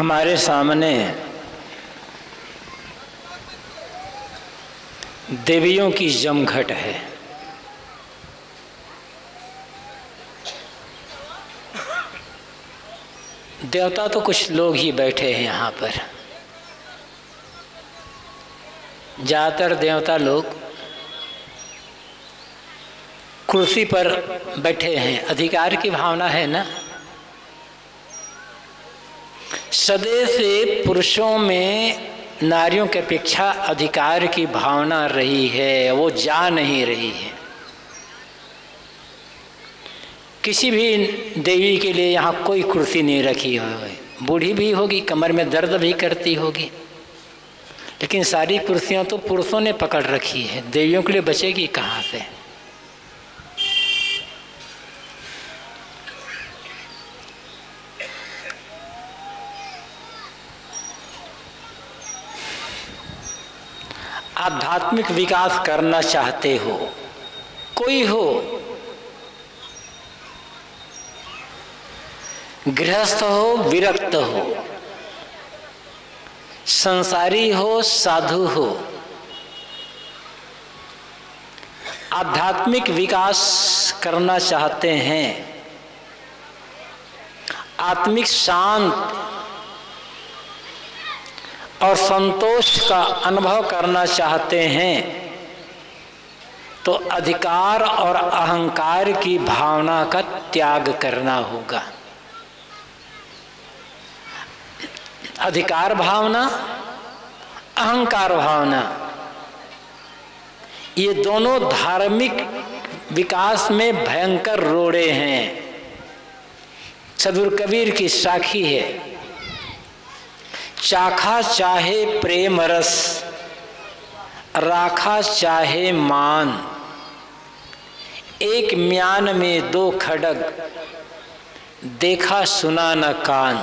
हमारे सामने देवियों की जमघट है। देवता तो कुछ लोग ही बैठे हैं यहाँ पर। ज़्यादातर देवता लोग कुर्सी पर बैठे हैं। अधिकार की भावना है ना? सदैव से पुरुषों में नारियों की अपेक्षा अधिकार की भावना रही है, वो जा नहीं रही है। किसी भी देवी के लिए यहाँ कोई कुर्सी नहीं रखी हुई। बूढ़ी भी होगी, कमर में दर्द भी करती होगी। लेकिन सारी कुर्सियाँ तो पुरुषों ने पकड़ रखी है। देवियों के लिए बचेगी कहाँ से? आध्यात्मिक विकास करना चाहते हो। कोई हो। गृहस्थ हो, विरक्त हो। संसारी हो, साधु हो। आध्यात्मिक विकास करना चाहते हैं। आत्मिक शांत और संतोष का अनुभव करना चाहते हैं तो अधिकार और अहंकार की भावना का त्याग करना होगा। अधिकार भावना, अहंकार भावना, ये दोनों धार्मिक विकास में भयंकर रोड़े हैं। सदुर कबीर की साखी है। चाखा चाहे प्रेम रस, राखा चाहे मान। एक म्यान में दो खड़ग, देखा सुना न कान।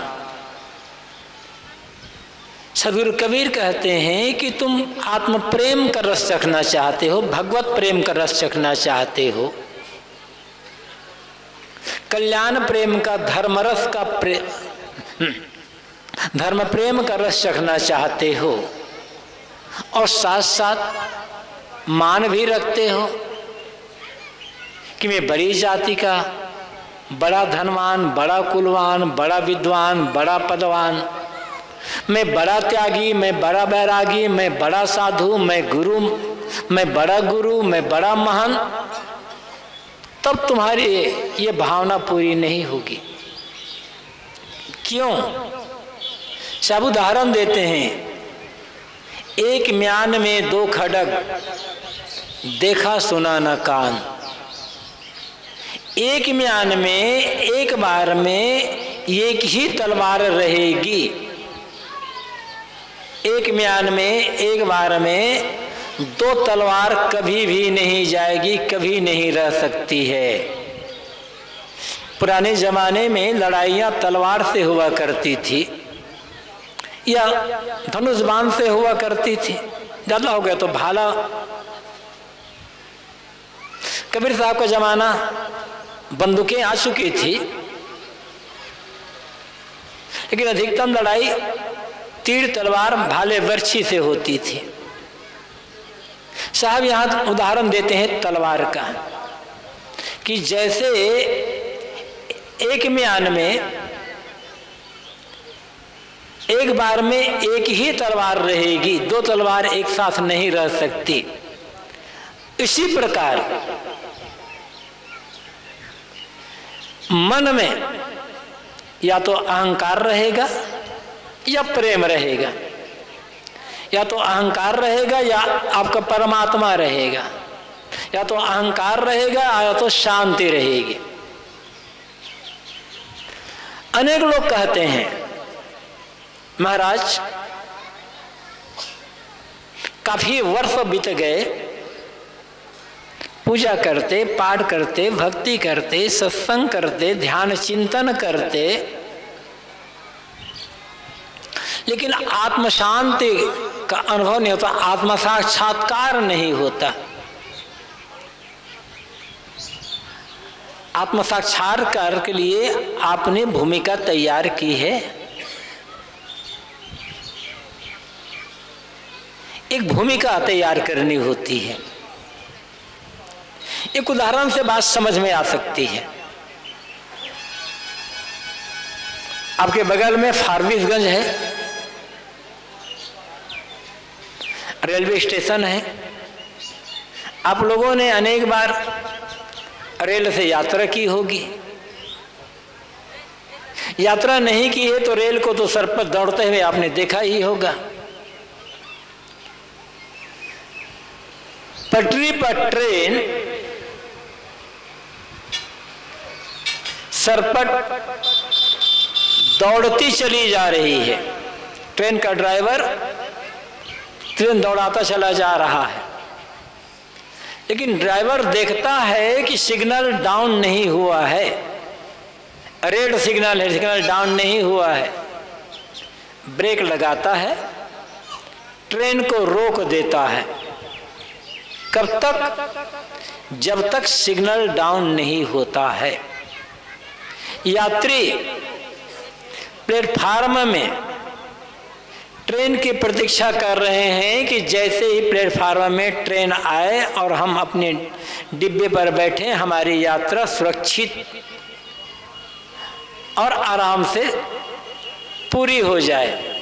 सदगुरु कबीर कहते हैं कि तुम आत्म प्रेम का रस चखना चाहते हो, भगवत प्रेम का रस चखना चाहते हो। कल्याण प्रेम का धर्मरस का प्रेम धर्म प्रेम का रस चखना चाहते हो और साथ साथ मान भी रखते हो कि मैं बड़ी जाति का, बड़ा धनवान, बड़ा कुलवान, बड़ा विद्वान, बड़ा पदवान, मैं बड़ा त्यागी, मैं बड़ा बैरागी, मैं बड़ा साधु, मैं गुरु, मैं बड़ा गुरु, मैं बड़ा महान, तब तुम्हारी ये भावना पूरी नहीं होगी। क्यों? सब उदाहरण देते हैं। एक म्यान में दो खड़ग, देखा सुना न कान। एक म्यान में, एक बार में एक ही तलवार रहेगी। एक म्यान में, एक बार में दो तलवार कभी भी नहीं जाएगी, कभी नहीं रह सकती है। पुराने जमाने में लड़ाइयाँ तलवार से हुआ करती थी। या धनुष से हुआ करती थी। ज़्यादा हो गया तो भाला। कबीर साहब का जमाना बंदूकें आ चुकी थी। लेकिन अधिकतम लड़ाई तीर तलवार भाले वर्षी से होती थी। साहब यहाँ उदाहरण देते हैं तलवार का, कि जैसे एक म्यान में एक बार में एक ही तलवार रहेगी, दो तलवार एक साथ नहीं रह सकती। इसी प्रकार, मन में या तो अहंकार रहेगा या प्रेम रहेगा। या तो अहंकार रहेगा या आपका परमात्मा रहेगा। या तो अहंकार रहेगा या तो शांति रहेगी। अनेक लोग कहते हैं महाराज, काफ़ी वर्ष बीत गए। पूजा करते, पाठ करते, भक्ति करते, सत्संग करते, ध्यान चिंतन करते। लेकिन आत्म शांति का अनुभव नहीं होता, आत्म साक्षात्कार नहीं होता। आत्म साक्षात्कार के लिए आपने भूमिका तैयार की है। एक भूमिका तैयार करनी होती है। एक उदाहरण से बात समझ में आ सकती है। आपके बगल में फारबिसगंज है। रेलवे स्टेशन है। आप लोगों ने अनेक बार रेल से यात्रा की होगी। यात्रा नहीं की है तो रेल को तो सर पर दौड़ते हुए आपने देखा ही होगा। पटरी पर ट्रेन सरपट दौड़ती चली जा रही है। ट्रेन का ड्राइवर ट्रेन दौड़ाता चला जा रहा है। लेकिन ड्राइवर देखता है कि सिग्नल डाउन नहीं हुआ है। रेड सिग्नल है, सिग्नल डाउन नहीं हुआ है। ब्रेक लगाता है, ट्रेन को रोक देता है। कब तक? जब तक सिग्नल डाउन नहीं होता है। यात्री, प्लेटफार्म में ट्रेन की प्रतीक्षा कर रहे हैं कि जैसे ही प्लेटफार्म में ट्रेन आए और हम अपने डिब्बे पर बैठे, हमारी यात्रा सुरक्षित और आराम से पूरी हो जाए।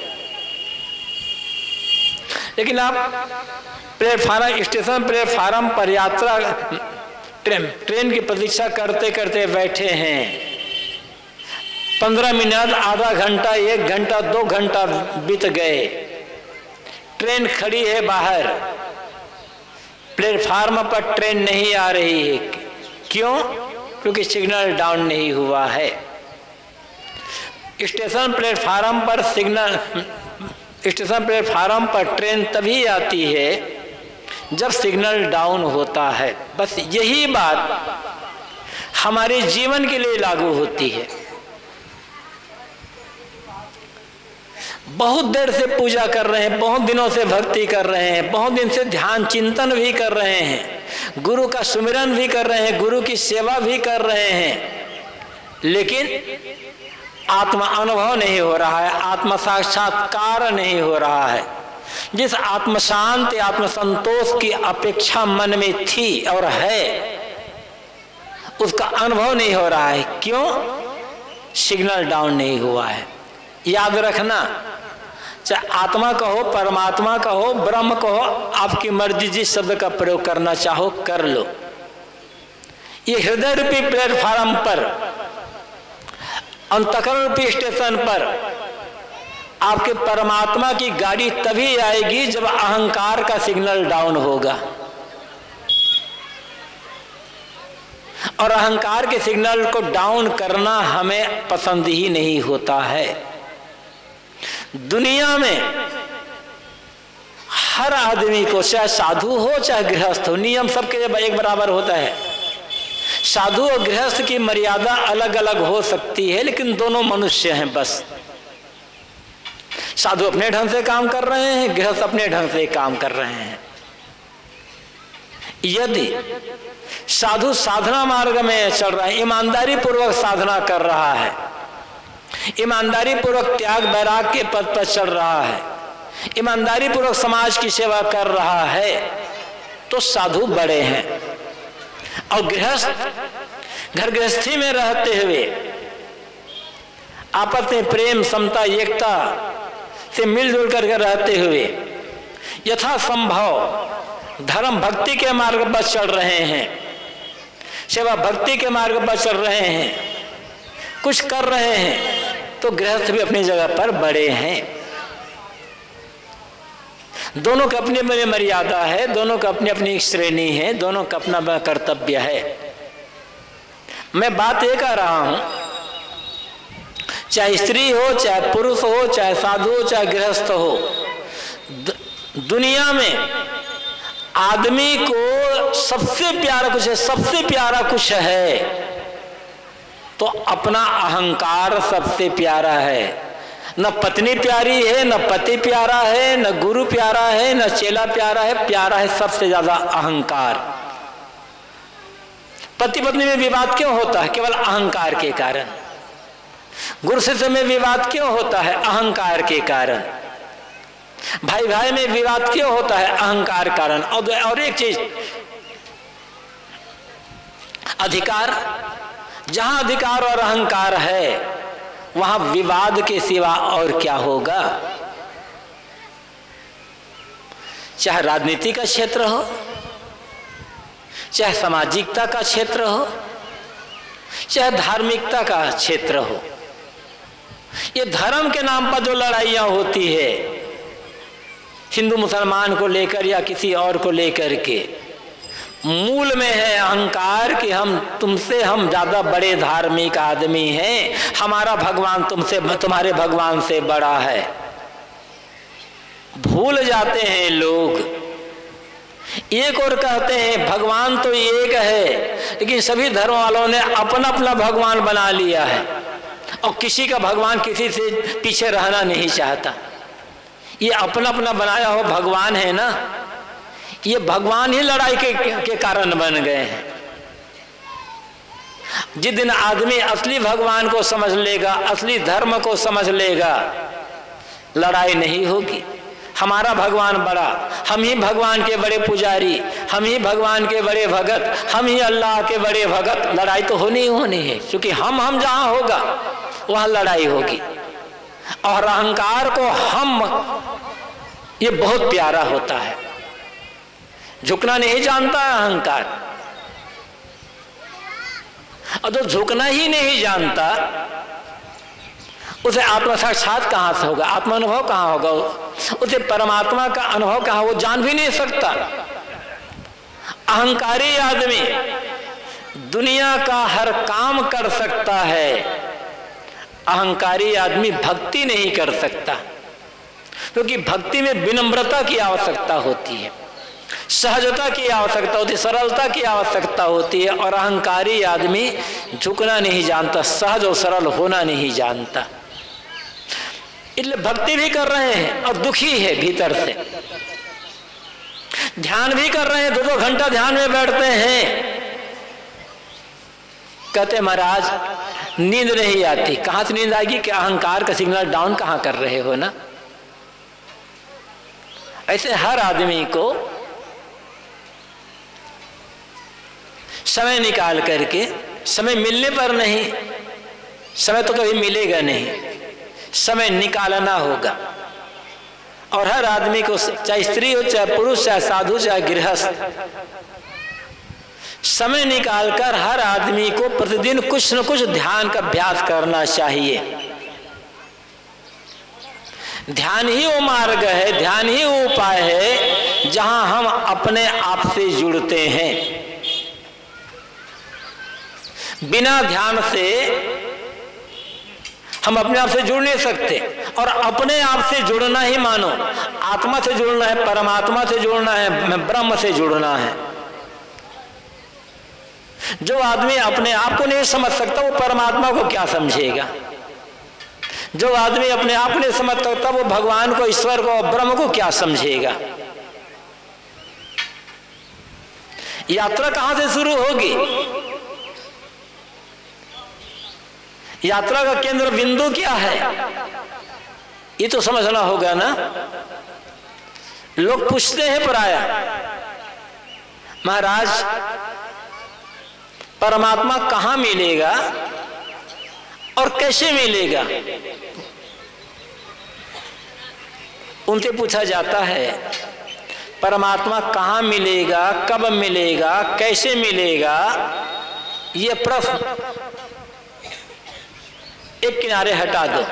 लेकिन आप प्लेटफार्म स्टेशन प्लेटफार्म पर यात्रा ट्रेन ट्रेन की प्रतीक्षा करते करते बैठे हैं। पंद्रह मिनट, आधा घंटा, एक घंटा, दो घंटा बीत गए। ट्रेन खड़ी है बाहर। प्लेटफार्म पर ट्रेन नहीं आ रही है। क्यों? क्योंकि सिग्नल डाउन नहीं हुआ है। स्टेशन प्लेटफार्म पर सिग्नल, स्टेशन प्लेटफार्म पर ट्रेन तभी आती है जब सिग्नल डाउन होता है, बस यही बात हमारे जीवन के लिए लागू होती है। बहुत देर से पूजा कर रहे हैं, बहुत दिनों से भक्ति कर रहे हैं, बहुत दिन से ध्यान चिंतन भी कर रहे हैं, गुरु का सुमिरन भी कर रहे हैं, गुरु की सेवा भी कर रहे हैं, लेकिन आत्मा अनुभव नहीं हो रहा है, आत्मा साक्षात्कार नहीं हो रहा है। जिस आत्म शांति आत्म संतोष की अपेक्षा मन में थी और है, उसका अनुभव नहीं हो रहा है। क्यों? सिग्नल डाउन नहीं हुआ है। याद रखना, चाहे आत्मा कहो परमात्मा कहो ब्रह्म कहो आपकी मर्ज़ी जिस शब्द का प्रयोग करना चाहो, कर लो। ये हृदय रूपी प्लेटफॉर्म पर, अंतकरण रूपी स्टेशन पर आपके परमात्मा की गाड़ी तभी आएगी जब अहंकार का सिग्नल डाउन होगा। और अहंकार के सिग्नल को डाउन करना हमें पसंद ही नहीं होता है। दुनिया में हर आदमी को, चाहे साधु हो, चाहे गृहस्थ हो, नियम सबके एक बराबर होता है। साधु और गृहस्थ की मर्यादा अलग अलग हो सकती है, लेकिन दोनों मनुष्य हैं बस। साधु अपने ढंग से काम कर रहे हैं, गृहस्थ अपने ढंग से काम कर रहे हैं। यदि साधु साधना मार्ग में चल रहा है ईमानदारी पूर्वक साधना कर रहा है ईमानदारी पूर्वक त्याग बैराग के पद पर चल रहा है ईमानदारी पूर्वक समाज की सेवा कर रहा है तो साधु बड़े हैं। और गृहस्थ, घर गृहस्थी में रहते हुए, आपस में प्रेम, समता, एकता से मिलजुल करके रहते हुए यथा संभव धर्म भक्ति के मार्ग पर चल रहे हैं, सेवा भक्ति के मार्ग पर चल रहे हैं, कुछ कर रहे हैं तो गृहस्थ भी अपनी जगह पर बड़े हैं। दोनों का अपनी अपनी मर्यादा है, दोनों का अपनी अपनी श्रेणी है, दोनों का अपना कर्तव्य है। मैं बात ये कर रहा हूँ चाहे स्त्री हो, चाहे पुरुष हो, चाहे साधु हो, चाहे गृहस्थ हो। दुनिया में आदमी को सबसे प्यारा कुछ है, सबसे प्यारा कुछ है। तो अपना अहंकार सबसे प्यारा है। न पत्नी प्यारी है, न पति प्यारा है, न गुरु प्यारा है, न चेला प्यारा है प्यारा है सबसे ज़्यादा अहंकार। पति पत्नी में विवाद क्यों होता है? केवल अहंकार के कारण। गुरु शिष्य में विवाद क्यों होता है? अहंकार के कारण। भाई भाई में विवाद क्यों होता है? अहंकार कारण। और एक चीज़, अधिकार। जहाँ अधिकार और अहंकार है, वहाँ विवाद के सिवा और क्या होगा? चाहे राजनीति का क्षेत्र हो, चाहे सामाजिकता का क्षेत्र हो, चाहे धार्मिकता का क्षेत्र हो। ये धर्म के नाम पर जो लड़ाइयाँ होती है, हिंदू मुसलमान को लेकर या किसी और को लेकर के, मूल में है अहंकार कि हम, तुमसे हम ज़्यादा बड़े धार्मिक आदमी हैं, हमारा भगवान तुमसे, तुम्हारे भगवान से बड़ा है। भूल जाते हैं लोग। एक और कहते हैं, भगवान तो एक है, लेकिन सभी धर्म वालों ने अपना अपना भगवान बना लिया है। और किसी का भगवान किसी से पीछे रहना नहीं चाहता। ये अपना अपना बनाया हो भगवान है ना? ये भगवान ही लड़ाई के, के कारण बन गए हैं। जिस दिन आदमी असली भगवान को समझ लेगा असली धर्म को समझ लेगा लड़ाई नहीं होगी। हमारा भगवान बड़ा हम ही भगवान के बड़े पुजारी हम ही भगवान के बड़े भगत हम ही अल्लाह के बड़े भगत। लड़ाई तो होनी ही होनी है क्योंकि हम हम जहाँ होगा। वहाँ लड़ाई होगी। और अहंकार को हम, ये बहुत प्यारा होता है। झुकना नहीं जानता है अहंकार। और जो झुकना ही नहीं जानता, उसे आत्मा साक्षात कहाँ से होगा? आत्मा अनुभव कहाँ होगा? उसे परमात्मा का अनुभव कहाँ? वो जान भी नहीं सकता। अहंकारी आदमी दुनिया का हर काम कर सकता है। अहंकारी आदमी भक्ति नहीं कर सकता, क्योंकि तो भक्ति में विनम्रता की आवश्यकता होती है, सहजता की आवश्यकता होती है, सरलता की आवश्यकता होती है, और अहंकारी आदमी झुकना नहीं जानता, सहज और सरल होना नहीं जानता। इसलिए भक्ति भी कर रहे हैं और दुखी है भीतर से। ध्यान भी कर रहे हैं, दो दो घंटा ध्यान में बैठते हैं। कहते महाराज, नींद नहीं आती। कहाँ से नींद आएगी? कि अहंकार का सिग्नल डाउन कहाँ कर रहे हो ना? ऐसे हर आदमी को समय निकाल करके, समय मिलने पर नहीं, समय तो कभी मिलेगा नहीं, समय निकालना होगा। और हर आदमी को, चाहे स्त्री हो, चाहे पुरुष, चाहे साधु, चाहे गृहस्थ समय निकालकर हर आदमी को प्रतिदिन कुछ न कुछ ध्यान का अभ्यास करना चाहिए। ध्यान ही वो मार्ग है, ध्यान ही वो उपाय है, जहाँ हम अपने आप से जुड़ते हैं। बिना ध्यान से हम अपने आप से जुड़ नहीं सकते, और अपने आप से जुड़ना ही मानो, आत्मा से जुड़ना है, परमात्मा से जुड़ना है, ब्रह्म से जुड़ना है। जो आदमी अपने आप को नहीं समझ सकता, वो परमात्मा को क्या समझेगा? जो आदमी अपने आप को नहीं समझ सकता, वो भगवान को, ईश्वर को ब्रह्म को क्या समझेगा? यात्रा कहाँ से शुरू होगी? यात्रा का केंद्र बिंदु क्या है? ये तो समझना होगा ना? लोग पूछते हैं पराया, महाराज परमात्मा कहाँ मिलेगा और कैसे मिलेगा? उनसे पूछा जाता है, परमात्मा कहाँ मिलेगा, कब मिलेगा, कैसे मिलेगा? ये प्रश्न एक किनारे हटा दो।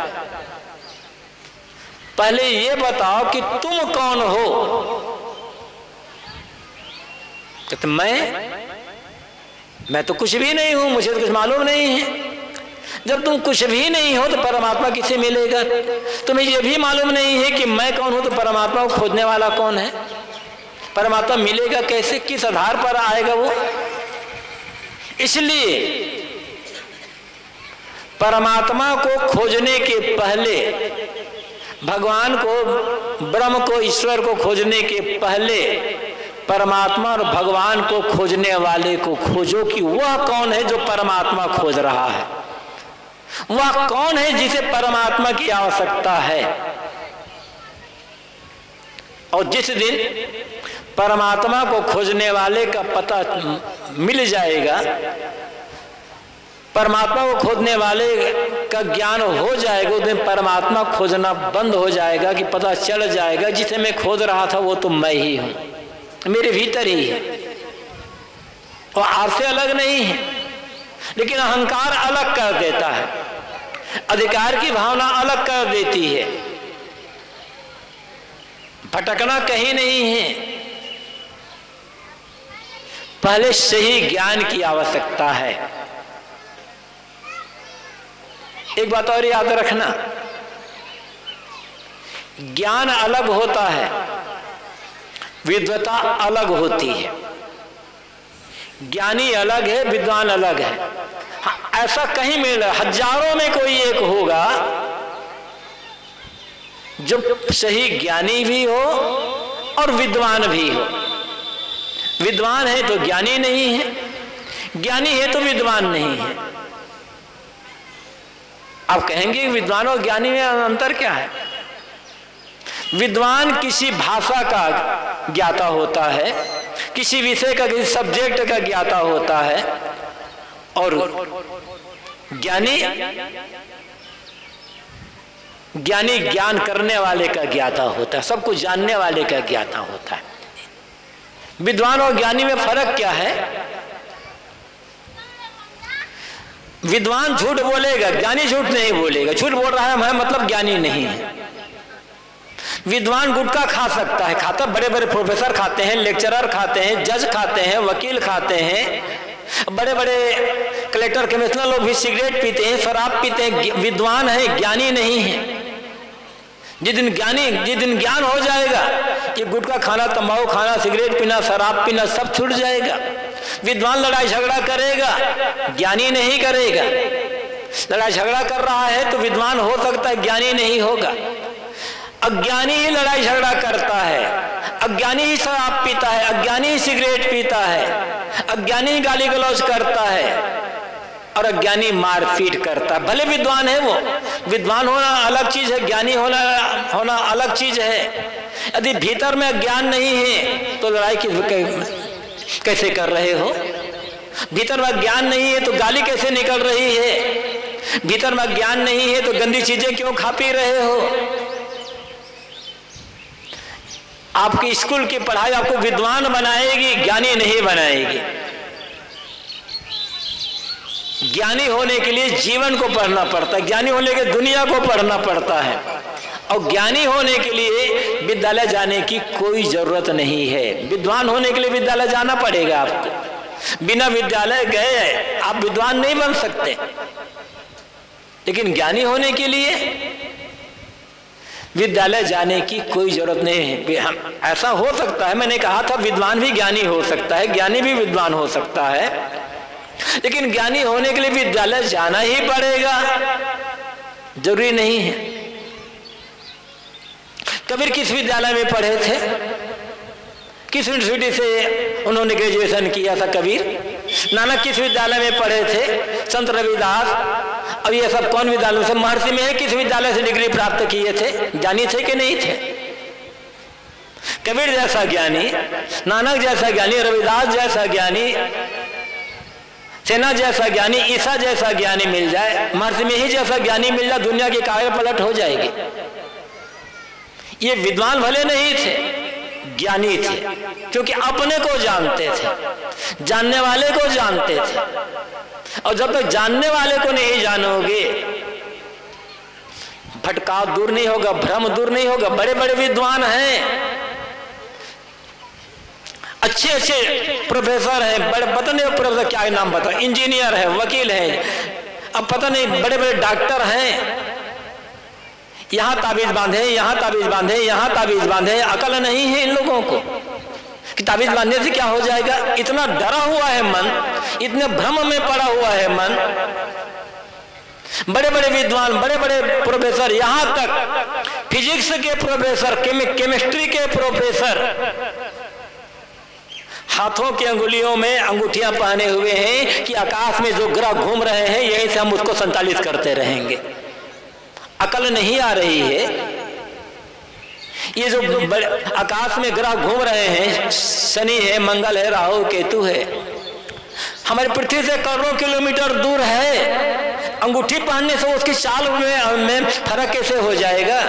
पहले ये बताओ कि तुम कौन हो? कहते, मैं? मैं तो कुछ भी नहीं हूँ, मुझे तो कुछ मालूम नहीं है। जब तुम कुछ भी नहीं हो तो परमात्मा किसे मिलेगा? तुम्हें यह भी मालूम नहीं है कि मैं कौन हूँ तो परमात्मा को खोजने वाला कौन है? परमात्मा मिलेगा कैसे? किस आधार पर आएगा वो? इसलिए परमात्मा को खोजने के पहले, भगवान को, ब्रह्म को, ईश्वर को खोजने के पहले परमात्मा और भगवान को खोजने वाले को खोजो कि वह कौन है जो परमात्मा खोज रहा है। वह कौन है जिसे परमात्मा की आवश्यकता है। और जिस दिन परमात्मा को खोजने वाले का पता मिल जाएगा, परमात्मा को खोजने वाले का ज्ञान हो जाएगा, उस दिन परमात्मा खोजना बंद हो जाएगा कि पता चल जाएगा, जिसे मैं खोज रहा था वो तो मैं ही हूँ। मेरे भीतर ही है। और आपसे अलग नहीं है, लेकिन अहंकार अलग कर देता है। अधिकार की भावना अलग कर देती है। भटकना कहीं नहीं है। पहले सही ज्ञान की आवश्यकता है। एक बात और याद रखना। ज्ञान अलग होता है। विद्वता अलग होती है। ज्ञानी अलग है विद्वान अलग है। हाँ, ऐसा कहीं मिल हज़ारों में कोई एक होगा जो सही ज्ञानी भी हो और विद्वान भी हो। विद्वान है तो ज्ञानी नहीं है। ज्ञानी है तो विद्वान नहीं है। आप कहेंगे विद्वान और ज्ञानी में अंतर क्या है? विद्वान किसी भाषा का ज्ञाता होता है, किसी विषय का, किसी सब्जेक्ट का ज्ञाता होता है, और ज्ञानी ज्ञानी ज्ञान करने वाले का ज्ञाता होता है, सब कुछ जानने वाले का ज्ञाता होता है। विद्वान और ज्ञानी में फ़र्क क्या है? विद्वान झूठ बोलेगा, ज्ञानी झूठ नहीं बोलेगा, झूठ बोल रहा है मतलब ज्ञानी नहीं है। विद्वान गुटखा खा सकता है, खाता बड़े बड़े प्रोफेसर खाते हैं लेक्चरर खाते हैं जज खाते हैं, वकील खाते हैं। बड़े बड़े कलेक्टर कमिश्नर लोग भी सिगरेट पीते हैं, शराब पीते हैं विद्वान है, ज्ञानी नहीं है। जिस दिन ज्ञानी, जिस दिन ज्ञान हो जाएगा ये गुटखा खाना, तंबाकू खाना सिगरेट पीना, शराब पीना, सब छूट जाएगा। विद्वान लड़ाई झगड़ा करेगा, ज्ञानी नहीं करेगा। लड़ाई झगड़ा कर रहा है तो विद्वान हो सकता है, ज्ञानी नहीं होगा। अज्ञानी ही लड़ाई झगड़ा करता है। अज्ञानी ही शराब पीता है, अज्ञानी ही सिगरेट पीता है, अज्ञानी गाली गलौज करता है और अज्ञानी मारपीट करता है। भले विद्वान है वो, विद्वान होना अलग चीज़ है, ज्ञानी होना होना अलग चीज़ है। यदि भीतर में ज्ञान नहीं है तो लड़ाई की कैसे कर रहे हो? भीतर में ज्ञान नहीं है तो गाली कैसे निकल रही है? भीतर में ज्ञान नहीं है तो गंदी चीज़ें क्यों खा पी रहे हो? आपकी स्कूल की पढ़ाई आपको विद्वान बनाएगी, ज्ञानी नहीं बनाएगी। ज्ञानी होने के लिए जीवन को पढ़ना पड़ता है, ज्ञानी होने के दुनिया को पढ़ना पड़ता है। और ज्ञानी होने के लिए विद्यालय जाने की कोई ज़रूरत नहीं है। विद्वान होने के लिए विद्यालय जाना पड़ेगा आपको। बिना विद्यालय गए आप विद्वान नहीं बन सकते। लेकिन ज्ञानी होने के लिए विद्यालय जाने की कोई ज़रूरत नहीं है। हम ऐसा हो सकता है। मैंने कहा था, विद्वान भी ज्ञानी हो सकता है। ज्ञानी भी विद्वान हो सकता है। लेकिन ज्ञानी होने के लिए विद्यालय जाना ही पड़ेगा। ज़रूरी नहीं है। कबीर किस विद्यालय में पढ़े थे? किस यूनिवर्सिटी से उन्होंने ग्रेजुएशन किया था कबीर? नानक किस विद्यालय में पढ़े थे? संत रविदास। अब ये सब कौन विद्यालय? से महर्षि में किस विद्यालय से डिग्री प्राप्त किए थे? ज्ञानी थे कि नहीं थे? कबीर जैसा ज्ञानी, नानक जैसा ज्ञानी, रविदास जैसा ज्ञानी, सेना जैसा ज्ञानी, ईसा जैसा ज्ञानी मिल जाए, महर्षि में ही जैसा ज्ञानी मिल जाए, दुनिया की काया पलट हो जाएगी। ये विद्वान भले नहीं थे ज्ञानी थे, क्योंकि अपने को जानते थे, जानने वाले को जानते थे। और जब तक जानने वाले को नहीं जानोगे भटकाव दूर नहीं होगा, भ्रम दूर नहीं होगा बड़े बड़े विद्वान हैं। अच्छे अच्छे प्रोफेसर हैं, बड़े, पता नहीं प्रोफेसर क्या नाम पता इंजीनियर है, वकील है। अब पता नहीं बड़े बड़े डॉक्टर हैं। यहाँ ताबीज बांधे, यहाँ ताबीज बांधे, यहाँ ताबीज बांधे, अकल नहीं है इन लोगों को। कि ताबीज बांधने से क्या हो जाएगा? इतना डरा हुआ है मन, इतने भ्रम में पड़ा हुआ है मन। बड़े बड़े विद्वान बड़े बड़े प्रोफेसर यहाँ तक, फिजिक्स के प्रोफेसर केमिस्ट्री के प्रोफेसर, हाथों की अंगुलियों में अंगूठियाँ पहने हुए हैं कि आकाश में जो ग्रह घूम रहे हैं, यहीं से हम उसको संचालित करते रहेंगे। अकल नहीं आ रही है। ये जो आकाश में ग्रह घूम रहे हैं शनि है मंगल है राहु केतु है हमारी पृथ्वी से करोड़ों किलोमीटर दूर है। अंगूठी पहनने से उसकी चाल में, में फ़र्क कैसे हो जाएगा?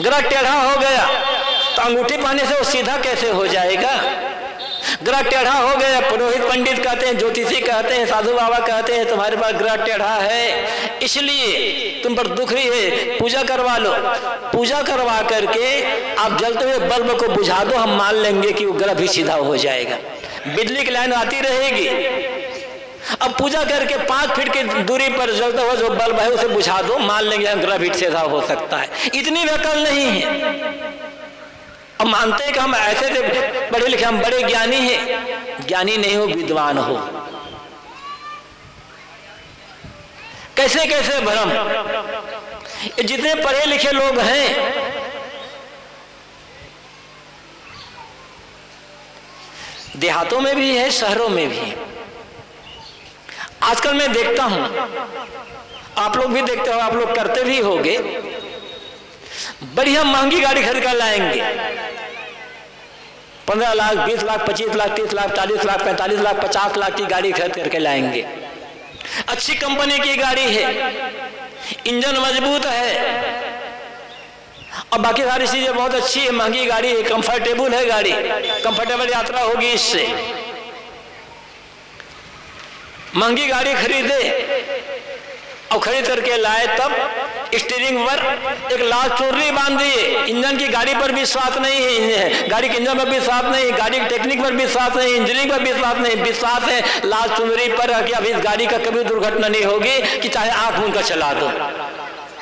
ग्रह टेढ़ा हो गया तो अंगूठी पहनने से वो सीधा कैसे हो जाएगा? ग्रह टेढ़ा हो गया, पुरोहित पंडित कहते हैं, ज्योतिषी कहते हैं, साधु बाबा कहते हैं, तुम्हारे पास ग्रह टेढ़ा है, इसलिए तुम पर दुख रही है, पूजा करवा लो। पूजा करवा करके आप जलते हुए बल्ब को बुझा दो, हम मान लेंगे कि वो ग्रह भी सीधा हो जाएगा। बिजली की लाइन आती रहेगी। अब पूजा करके पाँच फीट की दूरी पर जलता हुआ जो बल्ब है, उसे बुझा दो, मान लेंगे ग्रह भी सीधा हो सकता है। इतनी वकल नहीं है। अब मानते हैं कि हम ऐसे थे, पढ़े लिखे, हम बड़े ज्ञानी हैं। ज्ञानी नहीं हो, विद्वान हो। कैसे कैसे भ्रम? जितने पढ़े लिखे लोग हैं, देहातों में भी है, शहरों में भी आजकल मैं देखता हूँ, आप लोग भी देखते हो, आप लोग करते भी होगे। बढ़िया महँगी गाड़ी खरीद कर लाएँगे। पंद्रह लाख, बीस लाख, पच्चीस लाख, तीस लाख, चालीस लाख, पैंतालीस लाख, पचास लाख की गाड़ी खरीद करके लाएँगे। अच्छी कंपनी की गाड़ी है। इंजन मज़बूत है। और बाकी सारी चीज़ें बहुत अच्छी है, महँगी गाड़ी है कंफर्टेबल है गाड़ी। कंफर्टेबल यात्रा होगी इससे। महँगी गाड़ी खरीदे। और खरीद करके लाए, तब स्टीयरिंग पर एक लाल चोरी बाँध। दिए इंजन की गाड़ी पर विश्वास नहीं है गाड़ी के इंजन पर विश्वास नहीं, गाड़ी की टेक्निक पर विश्वास नहीं इंजीनियरिंग पर विश्वास नहीं, विश्वास है, लाल चुनरी पर कि अभी इस गाड़ी का कभी दुर्घटना नहीं होगी कि चाहे आँख मूंद चला दो।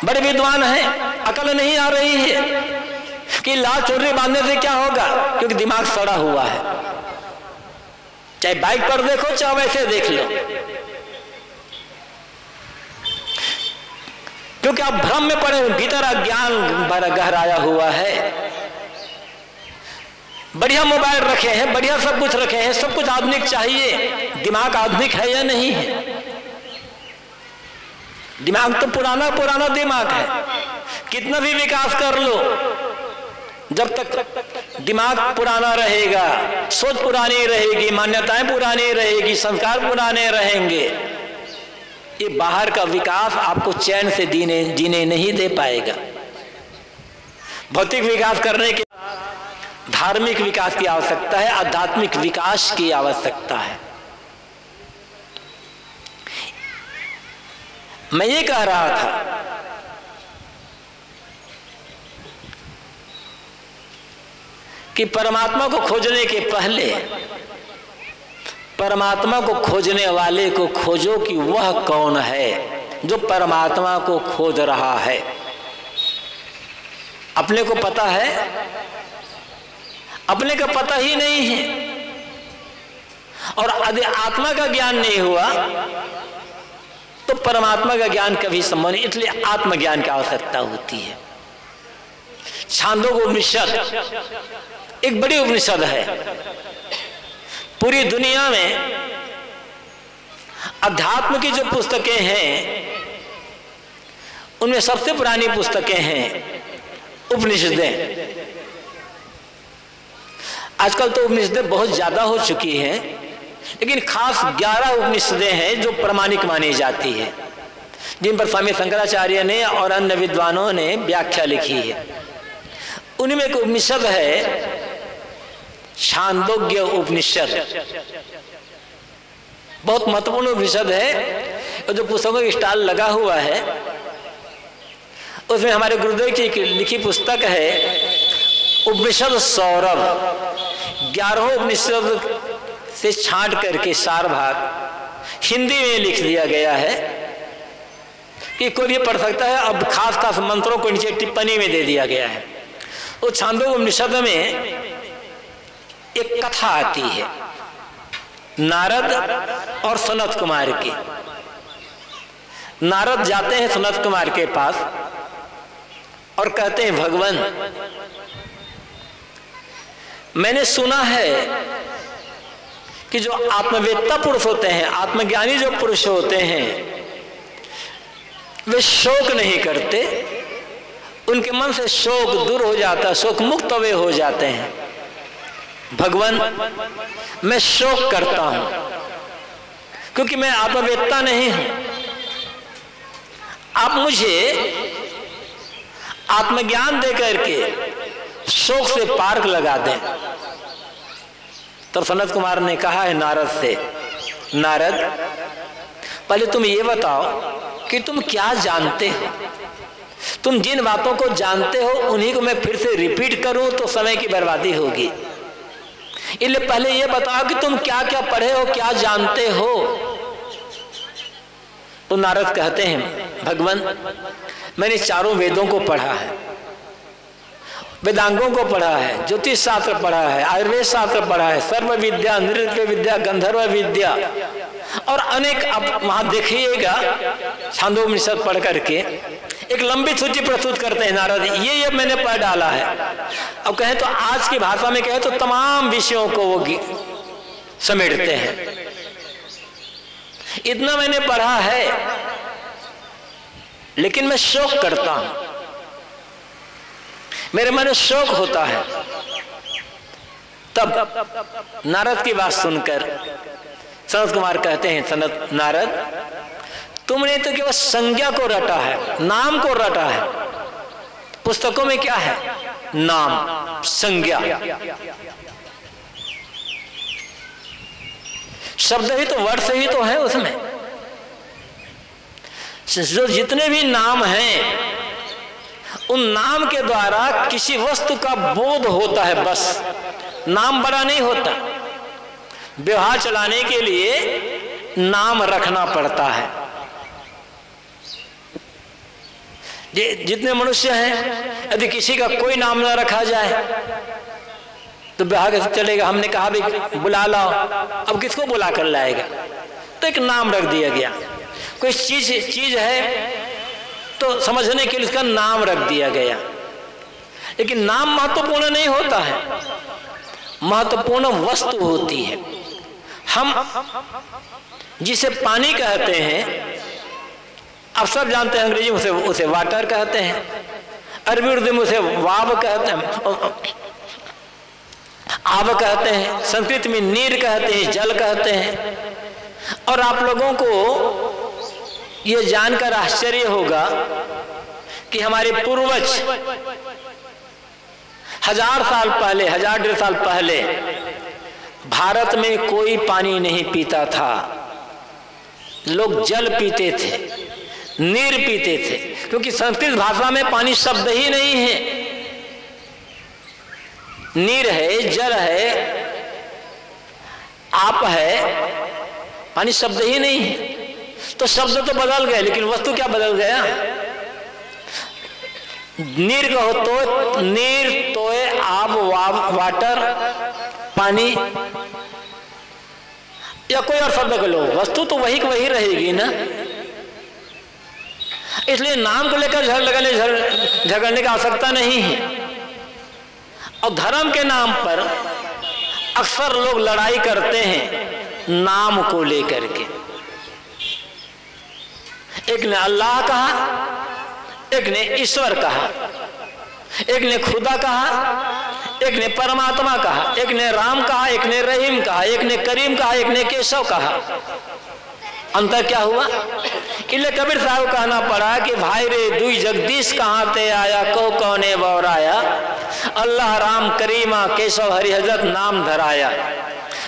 बड़े विद्वान है, अकल नहीं आ रही है कि लाल चुनरी बांधने से क्या होगा, क्योंकि दिमाग सड़ा हुआ है। चाहे बाइक पर देखो, चाहे वैसे देख लो। क्योंकि आप भ्रम में पड़े भीतर अज्ञान गहराया हुआ है। बढ़िया मोबाइल रखे हैं, बढ़िया सब कुछ रखे हैं, सब कुछ आधुनिक चाहिए। दिमाग आधुनिक है या नहीं है? दिमाग तो पुराना पुराना दिमाग है। कितना भी विकास कर लो, जब तक दिमाग पुराना रहेगा, सोच पुरानी रहेगी, मान्यताएँ पुरानी रहेगी, संस्कार पुराने रहेंगे। ये बाहर का विकास आपको चैन से जीने जीने नहीं दे पाएगा। भौतिक विकास करने के धार्मिक विकास की आवश्यकता है, आध्यात्मिक विकास की आवश्यकता है। मैं ये कह रहा था, कि परमात्मा को खोजने के पहले परमात्मा को खोजने वाले को खोजो कि वह कौन है जो परमात्मा को खोज रहा है। अपने को पता है? अपने का पता ही नहीं है। और यदि आत्मा का ज्ञान नहीं हुआ तो परमात्मा का ज्ञान कभी संभव नहीं, इसलिए आत्मज्ञान की आवश्यकता होती है। छांदो उपनिषद, एक बड़ी उपनिषद है। पूरी दुनिया में अध्यात्म की जो पुस्तकें हैं, उनमें सबसे पुरानी पुस्तकें हैं उपनिषदें। आजकल तो उपनिषदें बहुत ज़्यादा हो चुकी हैं, लेकिन खास ग्यारह उपनिषदें हैं जो प्रमाणिक मानी जाती है। जिन पर स्वामी शंकराचार्य ने और अन्य विद्वानों ने व्याख्या लिखी है। उनमें एक उपनिषद है छांदोग्य उपनिषद। बहुत महत्वपूर्ण उपनिषद है। जो पुस्तकों का स्टॉल लगा हुआ है, उसमें हमारे गुरुदेव की लिखी पुस्तक है, उपनिषद सौरभ। ग्यारह उपनिषद से छांट करके सार भाग। हिंदी में लिख दिया गया है कि कोई भी पढ़ सकता है, अब खास खास मंत्रों को नीचे टिप्पणी में दे दिया गया है। वो छांदो उपनिषद में एक कथा आती है। नारद और सनत कुमार की। नारद जाते हैं सनत कुमार के पास और कहते हैं, भगवान, मैंने सुना है कि जो आत्मवेत्ता पुरुष होते हैं, आत्मज्ञानी जो पुरुष होते हैं, वे शोक नहीं करते। उनके मन से शोक दूर हो जाता शोक मुक्त वे हो जाते हैं। भगवान, मैं शोक करता हूँ, क्योंकि मैं आत्मवेत्ता नहीं हूँ। आप मुझे आत्मज्ञान दे करके शोक से पार्क लगा दें। तो सनत कुमार ने कहा, है नारद से, नारद, पहले तुम ये बताओ कि तुम क्या जानते हो? तुम जिन बातों को जानते हो, उन्हीं को मैं फिर से रिपीट करूँ तो समय की बर्बादी होगी। इसलिए पहले ये बताओ कि तुम क्या क्या पढ़े हो, क्या जानते हो? तो नारद कहते हैं, भगवान, मैंने चारों वेदों को पढ़ा है, वेदांगों को पढ़ा है, ज्योतिष शास्त्र पढ़ा है, आयुर्वेद शास्त्र पढ़ा है, सर्व विद्या, नृत्य विद्या, गंधर्व विद्या, और अनेक आप वहाँ देखिएगा छांदो मिश्र पढ़ करके एक लंबी सूची प्रस्तुत करते हैं नारद ये ये मैंने पढ़ डाला है। अब कहें तो आज की भाषा में कहें तो तमाम विषयों को वो समेटते हैं। इतना मैंने पढ़ा है, लेकिन मैं शोक करता हूँ। मेरे मन में शोक होता है। तब नारद की बात सुनकर सनत कुमार कहते हैं, सनत नारद तुमने तो केवल संज्ञा को रटा है, नाम को रटा है। पुस्तकों में क्या है? नाम, संज्ञा। शब्द ही तो वर्ड से ही तो है उसमें। जो जितने भी नाम हैं, उन नाम के द्वारा किसी वस्तु का बोध होता है बस। नाम बड़ा नहीं होता। व्यवहार चलाने के लिए नाम रखना पड़ता है। जितने मनुष्य हैं, यदि किसी का कोई नाम ना रखा जाए तो कैसे चलेगा? हमने कहा भी बुला लाओ। अब किसको बुला कर लाएगा? तो एक नाम रख दिया गया। कोई चीज़ चीज़ है तो समझने के लिए उसका नाम रख दिया गया। लेकिन नाम महत्वपूर्ण नहीं होता है। महत्वपूर्ण वस्तु होती है। हम, जिसे पानी कहते हैं आप सब जानते हैं, अंग्रेज़ी में उसे उसे वाटर कहते हैं, अरबी, उर्दू में उसे वाव कहते हैं, आब कहते हैं, संस्कृत में नीर कहते हैं, जल कहते हैं। और आप लोगों को यह जानकर आश्चर्य होगा कि हमारे पूर्वज हज़ार साल पहले, हज़ार डेढ़ साल पहले भारत में कोई पानी नहीं पीता था। लोग जल पीते थे। नीर पीते थे, क्योंकि संस्कृत भाषा में पानी शब्द ही नहीं है। नीर है जल है, आप है, पानी शब्द ही नहीं है। तो शब्द तो बदल गए, लेकिन वस्तु क्या बदल गया? नीर कहो तो नीर आब वाब, वाटर, पानी। या कोई और शब्द को लो, वस्तु तो वही वही रहेगी ना। इसलिए नाम को लेकर झगड़ लगाने झगड़ने की आवश्यकता नहीं है। और धर्म के नाम पर अक्सर लोग लड़ाई करते हैं नाम को लेकर के। एक ने अल्लाह कहा, एक ने ईश्वर कहा, एक ने खुदा कहा, एक ने परमात्मा कहा, एक ने राम कहा, एक ने रहीम कहा, एक ने करीम कहा, एक ने केशव कहा। अंतर क्या हुआ? इले कबीर साहब कहना पड़ा कि, भाई रे, दुई जगदीश कहाँ ते आया, को, कौने बौराया अल्लाह राम करीमा केशव हरि हज़रत नाम धराया।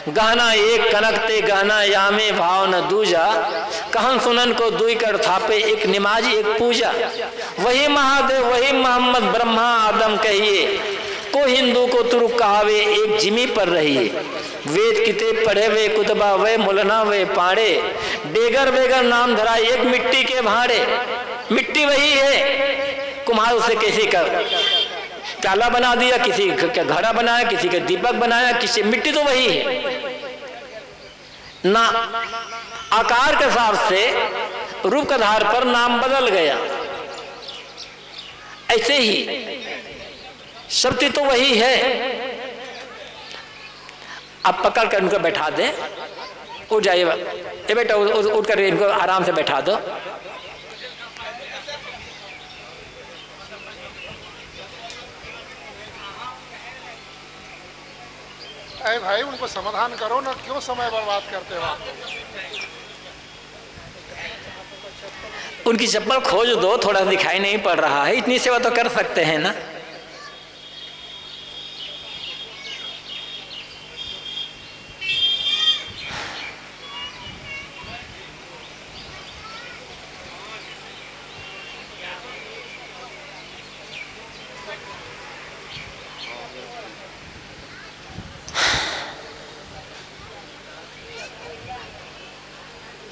गहना एक कनकते गहना यामे भाव न दूजा। कहन सुनन को दुई कर थापे, एक निमाज, एक पूजा। वही महादेव, वही मोहम्मद ब्रह्मा आदम कहिए को हिंदू को तुरुक कहावे, एक जिमी पर रहिए वेद किते पढ़े वे कुतबा वे, मुलना वे पाड़े। बेगर बेगर नाम धरा एक मिट्टी के भाड़े। मिट्टी वही है। कुम्हार उसे कैसे कर? प्याला बना दिया, किसी का घड़ा बनाया, किसी का दीपक बनाया, किसी मिट्टी तो वही है। ना आकार के हिसाब से रूप के आधार पर नाम बदल गया। ऐसे ही शक्ति तो वही है। आप पकड़ कर उनको बैठा दें। उठ जाइए। ये बेटा उठ कर इनको आराम से बैठा दो। अरे भाई उनको समाधान करो ना। क्यों समय बर्बाद करते हो उनकी चप्पल खोज दो थोड़ा दिखाई नहीं पड़ रहा है। इतनी सेवा तो कर सकते हैं ना।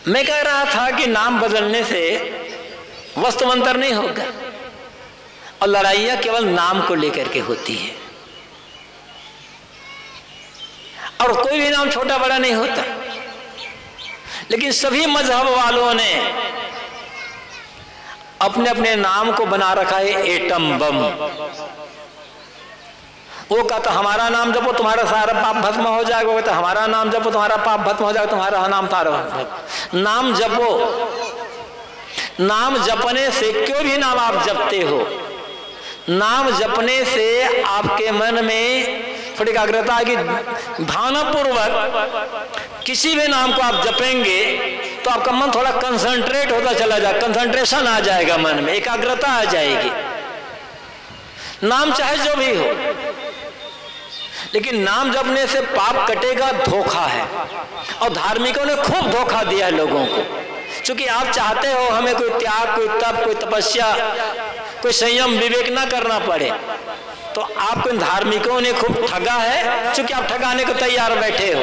मैं कह रहा था कि नाम बदलने से वस्तुमंतर नहीं होगा। और लड़ाइयाँ केवल नाम को लेकर के होती है। और कोई भी नाम छोटा बड़ा नहीं होता। लेकिन सभी मज़हब वालों ने अपने अपने नाम को बना रखा है एटम बम। वो कहता, हमारा नाम जपो, तुम्हारा सारा पाप भस्म हो जाएगा। कहता, हमारा नाम जपो, तुम्हारा पाप भस्म हो जाएगा, तुम्हारा नाम सारा नाम जपो। नाम जपने से क्यों भी नाम आप जपते हो? नाम जपने से आपके मन में थोड़ी एकाग्रता की भावनापूर्वक किसी भी नाम को आप जपेंगे तो आपका मन थोड़ा कंसंट्रेट होता चला जाए कंसंट्रेशन आ जाएगा मन में, एकाग्रता आ जाएगी। नाम चाहे जो भी हो लेकिन नाम जपने से पाप कटेगा, धोखा है। और धार्मिकों ने खूब धोखा दिया है लोगों को। क्योंकि आप चाहते हो हमें कोई त्याग, कोई तप, कोई तपस्या, कोई संयम, विवेक ना करना पड़े तो आपको धार्मिकों ने खूब ठगा है। क्योंकि आप ठगाने को तैयार बैठे हो।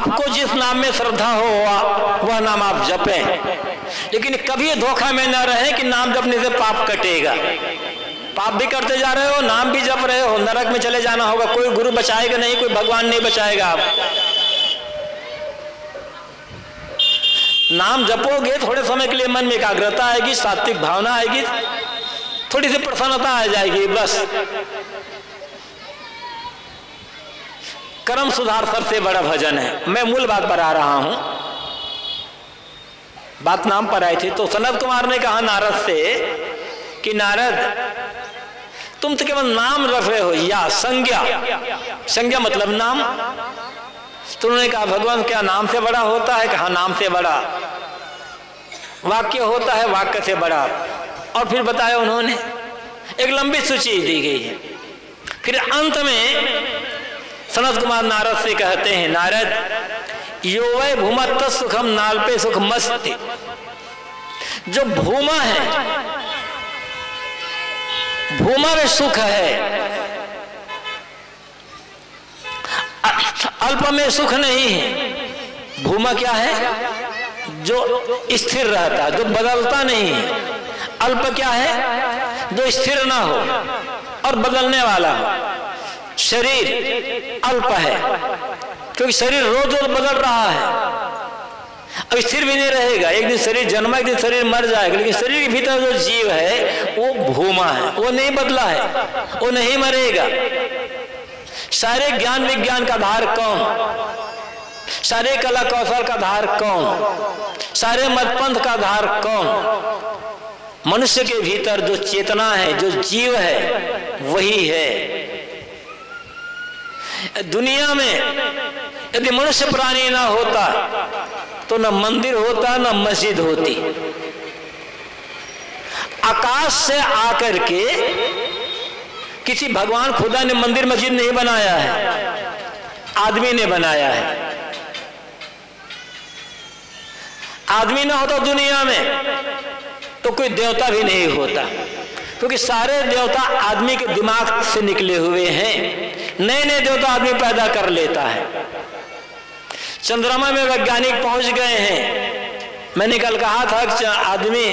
आपको जिस नाम में श्रद्धा हो वह नाम आप जपें। लेकिन कभी धोखा में न रहे कि नाम जपने से पाप कटेगा। पाप भी करते जा रहे हो, नाम भी जप रहे हो, नरक में चले जाना होगा, कोई गुरु बचाएगा नहीं, कोई भगवान नहीं बचाएगा आप। नाम जपोगे, थोड़े समय के लिए मन में एकाग्रता आएगी, सात्विक भावना आएगी, थोड़ी सी प्रसन्नता आ जाएगी, बस। कर्म सुधार सबसे बड़ा भजन है। मैं मूल बात पर आ रहा हूँ। बात नाम पर आई थी तो सनत कुमार ने कहा नारद से कि नारद, तुम तो केवल नाम रख रहे हो या संज्ञा। संज्ञा मतलब नाम। तो उन्होंने कहा, भगवान, क्या नाम से बड़ा होता है? कहा, नाम से बड़ा। वाक्य होता है, वाक्य से बड़ा। और फिर बताया उन्होंने, एक लंबी सूची दी गई है। फिर अंत में सनत कुमार नारद से कहते हैं, नारद यो वै भूमत्त सुखम नाल पे सुख मस्त। जो भूमा है, भूमा में सुख है, अल्प में सुख नहीं है। भूमा क्या है? जो स्थिर रहता है जो बदलता नहीं है। अल्प क्या है? जो स्थिर ना हो और बदलने वाला हो। शरीर अल्प है, क्योंकि शरीर रोज रोज बदल रहा है। अब स्थिर भी नहीं रहेगा। एक दिन शरीर जन्मा, एक दिन शरीर मर जाएगा, लेकिन शरीर के भीतर जो जीव है, वो भूमा है, वो नहीं बदला है, वो नहीं मरेगा। सारे ज्ञान विज्ञान का धार कौन? सारे कला कौशल का धार कौन? सारे मतपंथ का धार कौन? मनुष्य के भीतर जो चेतना है, जो जीव है, वही है। दुनिया में यदि मनुष्य प्राणी ना होता तो न मंदिर होता, न मस्जिद होती। आकाश से आकर के किसी भगवान खुदा ने मंदिर मस्जिद नहीं बनाया है, आदमी ने बनाया है। आदमी ना होता दुनिया में तो कोई देवता भी नहीं होता, क्योंकि सारे देवता आदमी के दिमाग से निकले हुए हैं। नए नए देवता आदमी पैदा कर लेता है। चंद्रमा में वैज्ञानिक पहुँच गए हैं। मैंने कल कहा था आदमी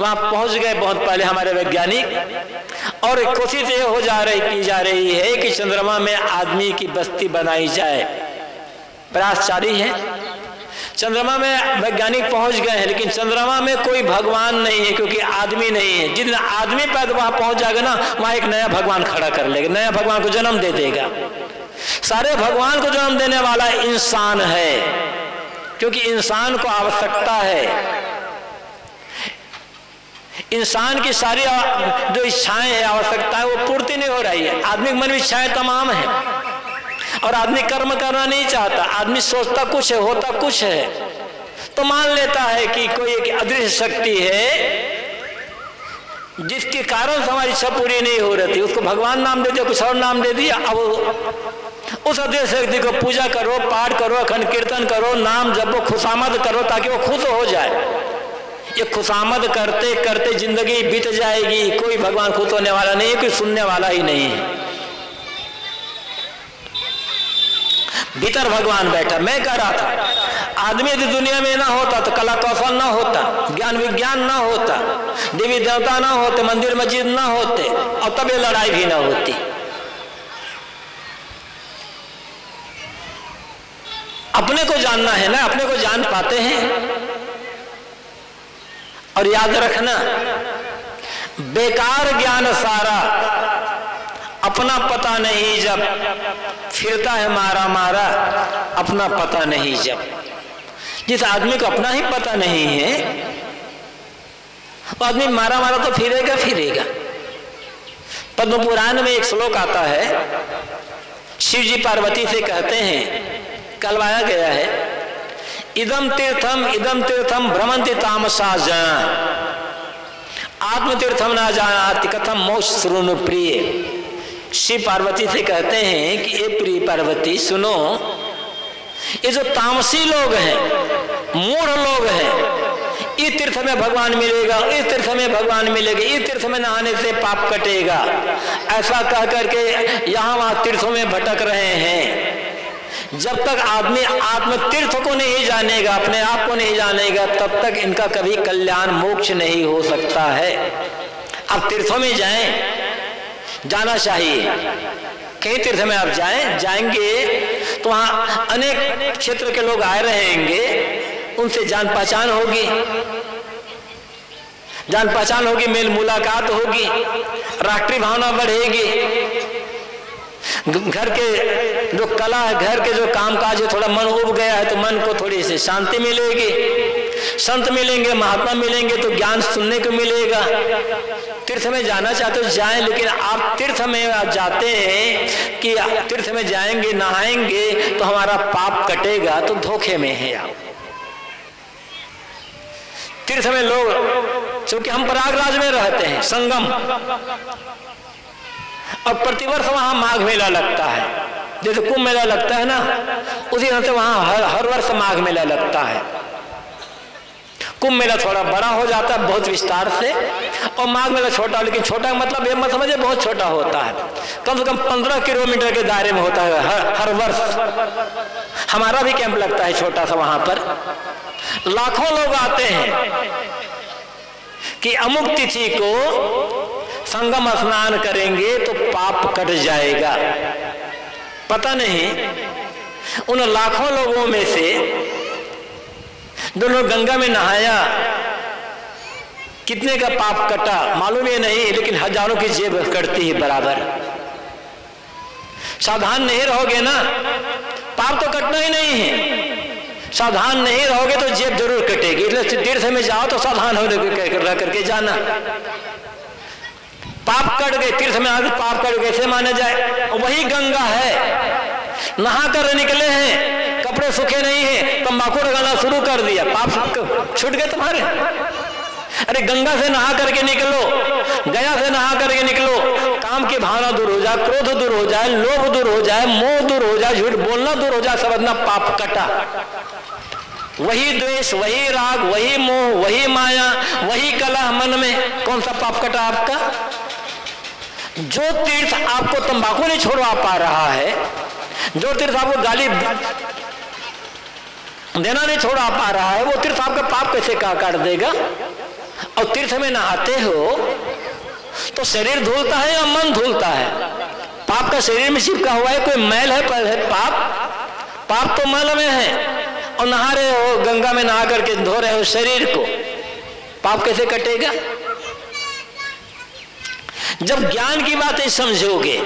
वहाँ पहुँच गए बहुत पहले हमारे वैज्ञानिक, और कोशिश ये हो जा रही, की जा रही है कि चंद्रमा में आदमी की बस्ती बनाई जाए। प्रयास जारी है। चंद्रमा में वैज्ञानिक पहुँच गए हैं, लेकिन चंद्रमा में कोई भगवान नहीं है, क्योंकि आदमी नहीं है। जिस आदमी पैदा वहाँ पहुँच जाएगा ना, वहाँ एक नया भगवान खड़ा कर लेगा, नया भगवान को जन्म दे देगा। सारे भगवान को जन्म देने वाला इंसान है, क्योंकि इंसान को आवश्यकता है। इंसान की सारी जो इच्छाएँ है आवश्यकता है वो पूर्ति नहीं हो रही है। आदमी मन में इच्छाएँ तमाम है। और आदमी कर्म करना नहीं चाहता। आदमी सोचता, कुछ है, होता कुछ है। तो मान लेता है कि कोई एक अदृश्य शक्ति है, जिसके कारण हमारी इच्छा पूरी नहीं हो रही थी उसको भगवान नाम दे दिया कुछ और नाम दे दिया, अब उस अदृश्य शक्ति को पूजा करो, पाठ करो, अखंड कीर्तन करो, नाम जपो, खुशामद करो, ताकि वो खुश हो जाए। ये खुशामद करते करते ज़िंदगी बीत जाएगी, कोई भगवान खुश होने वाला नहीं है, कोई सुनने वाला ही नहीं है। भीतर भगवान बैठा। मैं कह रहा था, आदमी यदि दुनिया में ना होता तो कला कौशल ना होता, ज्ञान विज्ञान ना होता, देवी देवता ना होते, मंदिर मस्जिद ना होते, और तब ये लड़ाई भी ना होती। अपने को जानना है ना, अपने को जान पाते हैं। और याद रखना, बेकार ज्ञान सारा अपना पता नहीं जब। फिरता है मारा मारा, अपना पता नहीं जब। जिस आदमी को अपना ही पता नहीं है, वो आदमी मारा मारा तो फिरेगा फिरेगा। पद्म पुराण में एक श्लोक आता है शिव जी पार्वती से कहते हैं, कलवाया गया है इदम तीर्थम इदम तीर्थम भ्रमंति तामसा जन। आत्म तीर्थम ना जाना कथम मोक्ष प्रिय। शिव पार्वती से कहते हैं कि ये प्रिय पार्वती, सुनो। ये जो तामसी लोग हैं, मूढ़ लोग हैं इस तीर्थ में भगवान मिलेगा इस तीर्थ में भगवान मिलेगा इस तीर्थ में नहाने से पाप कटेगा। ऐसा कह करके यहाँ वहाँ तीर्थों में भटक रहे हैं। जब तक आदमी आत्म तीर्थ को नहीं जानेगा, अपने आप को नहीं जानेगा, तब तक इनका कभी कल्याण मोक्ष नहीं हो सकता है। अब तीर्थों में जाएँ। जाना चाहिए। कई तीर्थ में आप जाएँ, जाएँगे तो वहाँ अनेक क्षेत्र के लोग आए रहेंगे, उनसे जान पहचान होगी। जान पहचान होगी, मेल मुलाकात होगी, राष्ट्रीय भावना बढ़ेगी। घर के जो कला है घर के जो काम काज है, थोड़ा मन उब गया है तो मन को थोड़ी सी शांति मिलेगी। संत मिलेंगे, महात्मा मिलेंगे तो ज्ञान सुनने को मिलेगा। तीर्थ में जाना चाहते हो, जाएँ, लेकिन आप तीर्थ में जाते हैं कि तीर्थ में जाएँगे, नहाएँगे तो हमारा पाप कटेगा तो धोखे में है आप। तीर्थ में लोग क्योंकि हम प्रयागराज में रहते हैं, संगम और प्रतिवर्ष वहाँ माघ मेला लगता है। जैसे कुंभ मेला लगता है ना, उसी तरह से वहाँ हर हर वर्ष माघ मेला लगता है। कुंभ मेला थोड़ा बड़ा हो जाता है बहुत विस्तार से। और माघ मेला छोटा लेकिन छोटा मतलब ये मत समझे बहुत छोटा होता है। कम से कम पंद्रह किलोमीटर के दायरे में होता है हर, हर वर्ष। हमारा भी कैंप लगता है छोटा सा वहाँ पर। लाखों लोग आते हैं कि अमुक तिथि को संगम स्नान करेंगे तो पाप कट जाएगा। पता नहीं उन लाखों लोगों में से लोग गंगा में नहाया। कितने का पाप कटा? मालूम ये नहीं, लेकिन हज़ारों की जेब कटती है बराबर। सावधान नहीं रहोगे ना? पाप तो कटना ही नहीं है। सावधान नहीं रहोगे तो जेब ज़रूर कटेगी। इसलिए तीर्थ में जाओ तो सावधान हो रह करके जाना। पाप कट गए, तीर्थ में आगे पाप कट कैसे माने जाए, वही गंगा है। नहा कर निकले हैं। कपड़े सूखे नहीं है, तंबाकू लगाना शुरू कर दिया। पाप छूट गए तुम्हारे। अरे गंगा से नहा करके निकलो, गया से नहा करके निकलो। काम की भावना दूर हो जाए क्रोध दूर हो जाए, लोभ दूर हो जाए, मोह दूर हो जाए, झूठ बोलना दूर हो जाए, समझना पाप कटा। वही द्वेष, वही राग, वही मोह, वही माया, वही कला मन में, कौन सा पाप कटा आपका? जो तीर्थ आपको तंबाकू नहीं छोड़वा पा रहा है, जो तीर्थ आपको गाली देना नहीं, छोड़ा पा रहा है, वो तीर्थ आपका पाप कैसे का काट देगा? और तीर्थ में नहाते हो तो शरीर धुलता है या मन धुलता है? पाप का शरीर में चिपका हुआ है, कोई मैल है पर है, पाप? पाप तो मल में है। और नहा रहे हो, गंगा में नहा करके धो रहे हो शरीर को, पाप कैसे कटेगा? जब ज्ञान की बातें समझोगे,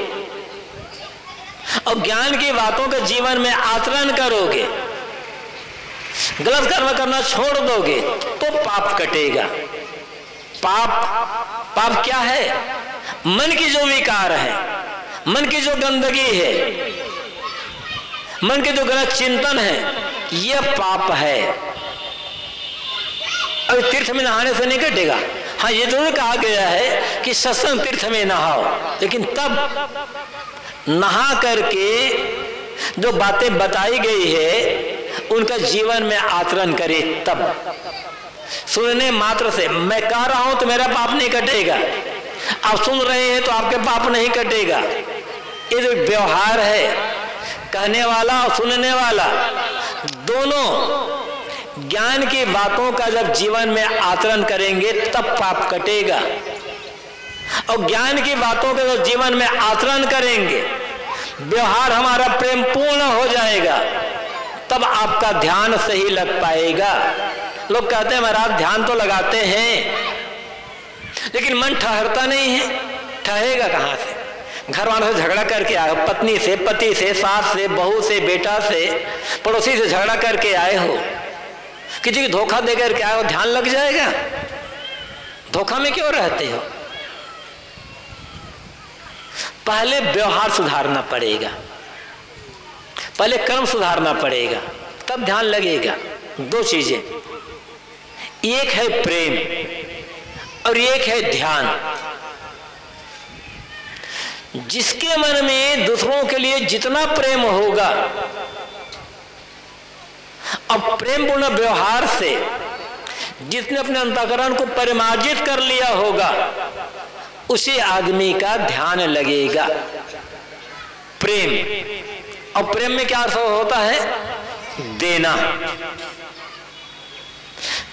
और ज्ञान की बातों के जीवन में आचरण करोगे गलत कर्म करना छोड़ दोगे तो पाप कटेगा। पाप पाप क्या है? मन की जो विकार है, मन की जो गंदगी है, मन के जो गलत चिंतन है यह पाप है। अभी तीर्थ में नहाने से नहीं कटेगा। हाँ ये ज़रूर कहा गया है कि सत्संग तीर्थ में नहाओ, लेकिन तब नहा करके जो बातें बताई गई है उनका जीवन में आचरण करे तब। सुनने मात्र से, मैं कह रहा हूँ तो मेरा पाप नहीं कटेगा। आप सुन रहे हैं तो आपके पाप नहीं कटेगा। ये जो व्यवहार है, कहने वाला और सुनने वाला, दोनों ज्ञान की बातों का जब जीवन में आचरण करेंगे, तब पाप कटेगा। और ज्ञान की बातों का जब जीवन में आचरण करेंगे, व्यवहार हमारा प्रेम पूर्ण हो जाएगा। तब आपका ध्यान सही लग पाएगा। लोग कहते हैं, महाराज, ध्यान तो लगाते हैं, लेकिन मन ठहरता नहीं है। ठहेगा कहाँ से? घर वालों से झगड़ा करके आए हो, पत्नी से, पति से, सास से, बहू से, बेटा से, पड़ोसी से झगड़ा करके आए हो। किसी की धोखा दे करके आए हो, ध्यान लग जाएगा। धोखा में क्यों रहते हो? पहले व्यवहार सुधारना पड़ेगा। पहले कर्म सुधारना पड़ेगा, तब ध्यान लगेगा। दो चीज़ें। एक है प्रेम और एक है ध्यान। जिसके मन में दूसरों के लिए जितना प्रेम होगा, अब प्रेम पूर्ण व्यवहार से जिसने अपने अंतकरण को परिमार्जित कर लिया होगा, उसी आदमी का ध्यान लगेगा। प्रेम। और प्रेम में क्या अर्थ होता है? देना।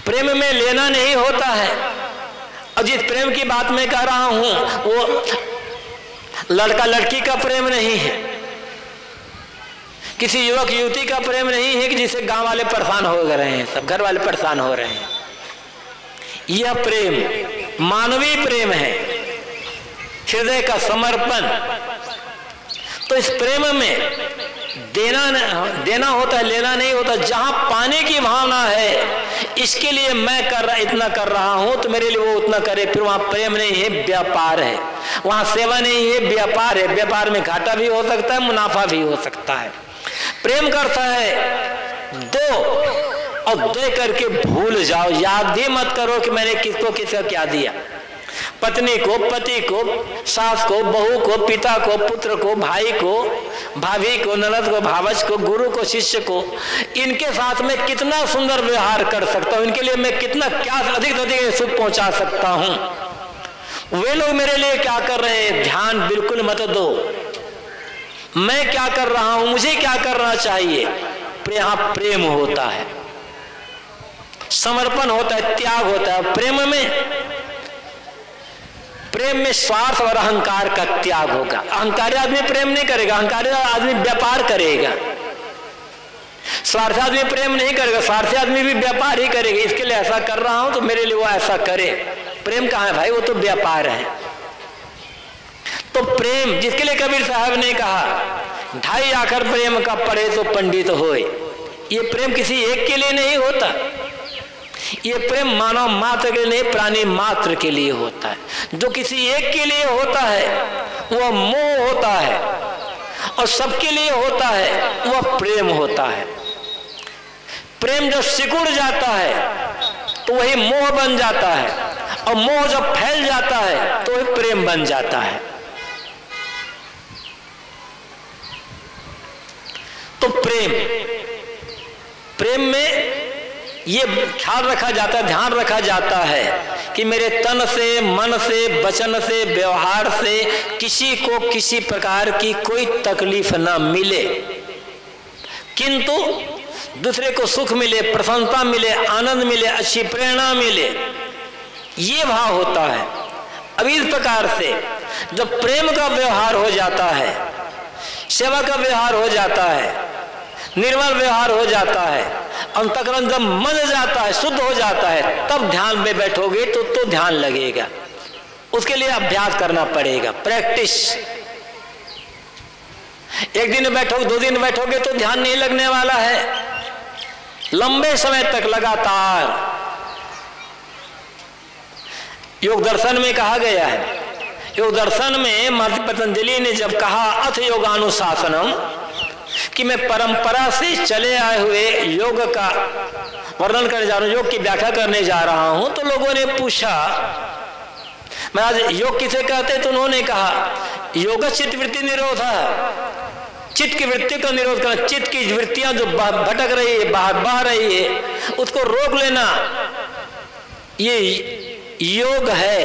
प्रेम में लेना नहीं होता है। और जिस प्रेम की बात मैं कह रहा हूँ, वो लड़का लड़की का प्रेम नहीं है। किसी युवक युवती का प्रेम नहीं है कि जिसे गाँव वाले परेशान हो रहे हैं, सब घर वाले परेशान हो रहे हैं। यह प्रेम मानवीय प्रेम है। हृदय का समर्पण। तो इस प्रेम में देना देना होता है, लेना नहीं होता। जहाँ पाने की भावना है, इसके लिए मैं कर रहा, इतना कर रहा हूँ तो मेरे लिए वो उतना करे। फिर वहाँ प्रेम नहीं है, व्यापार है। वहाँ सेवा नहीं है, व्यापार है। व्यापार में घाटा भी हो सकता है, मुनाफा भी हो सकता है। प्रेम करता है, दो और दे करके भूल जाओ। याद भी मत करो कि मैंने किसको किसका क्या दिया। पत्नी को, पति को, सास को, बहू को, पिता को, पुत्र को, भाई को, भाभी को, ननद को भावच को, गुरु को, शिष्य को, इनके साथ में कितना सुंदर व्यवहार कर सकता हूँ? इनके लिए मैं कितना, क्या अधिक से अधिक सुख पहुँचा सकता हूँ? वे लोग मेरे लिए क्या कर रहे हैं? ध्यान बिल्कुल मत दो। मैं क्या कर रहा हूँ? मुझे क्या करना चाहिए? यहाँ प्रेम होता है। समर्पण होता है, त्याग होता है। प्रेम में प्रेम में स्वार्थ और अहंकार का त्याग होगा। अहंकारी आदमी प्रेम नहीं करेगा, अहंकारी आदमी व्यापार करेगा। स्वार्थ आदमी प्रेम नहीं करेगा, स्वार्थी आदमी भी व्यापार ही करेगा। इसके लिए ऐसा कर रहा हूँ तो मेरे लिए वो ऐसा करे। प्रेम कहा है भाई? वो तो व्यापार है। तो प्रेम, जिसके लिए कबीर साहब ने कहा, ढाई आखर प्रेम का पढ़े तो पंडित होए। ये प्रेम किसी एक के लिए नहीं होता। ये प्रेम मानव मात्र के लिए, प्राणी मात्र के लिए होता है। जो किसी एक के लिए होता है, वह मोह होता है, और सबके लिए होता है, वह प्रेम होता है। प्रेम जब सिकुड़ जाता है तो वही मोह बन जाता है, और मोह जब फैल जाता है तो वही प्रेम बन जाता है। तो प्रेम प्रेम में ये ख्याल रखा जाता है, ध्यान रखा जाता है कि मेरे तन से, मन से, वचन से, व्यवहार से किसी को किसी प्रकार की कोई तकलीफ़ ना मिले। किंतु दूसरे को सुख मिले, प्रसन्नता मिले, आनंद मिले, अच्छी प्रेरणा मिले, ये भाव होता है। अब इस प्रकार से जब प्रेम का व्यवहार हो जाता है, सेवा का व्यवहार हो जाता है, निर्मल व्यवहार हो जाता है अंतकरण जब मन जाता है, शुद्ध हो जाता है, तब ध्यान में बैठोगे तो तो ध्यान लगेगा। उसके लिए अभ्यास करना पड़ेगा, प्रैक्टिस। एक दिन बैठोगे, दो दिन बैठोगे तो ध्यान नहीं लगने वाला है। लंबे समय तक लगातार। योग दर्शन में कहा गया है, योग दर्शन में महर्षि पतंजलि ने जब कहा, अथ योगानुशासनम कि मैं परंपरा से चले आए हुए योग का वर्णन करने जा रहा हूँ, योग की व्याख्या करने जा रहा हूँ तो लोगों ने पूछा, महाराज, योग किसे कहते? तो उन्होंने कहा, योग चित्त वृत्ति निरोध है। चित्त की वृत्ति का निरोध करना, चित्त की वृत्तियाँ जो भटक रही है, बाहर बह रही है, उसको रोक लेना, ये योग है।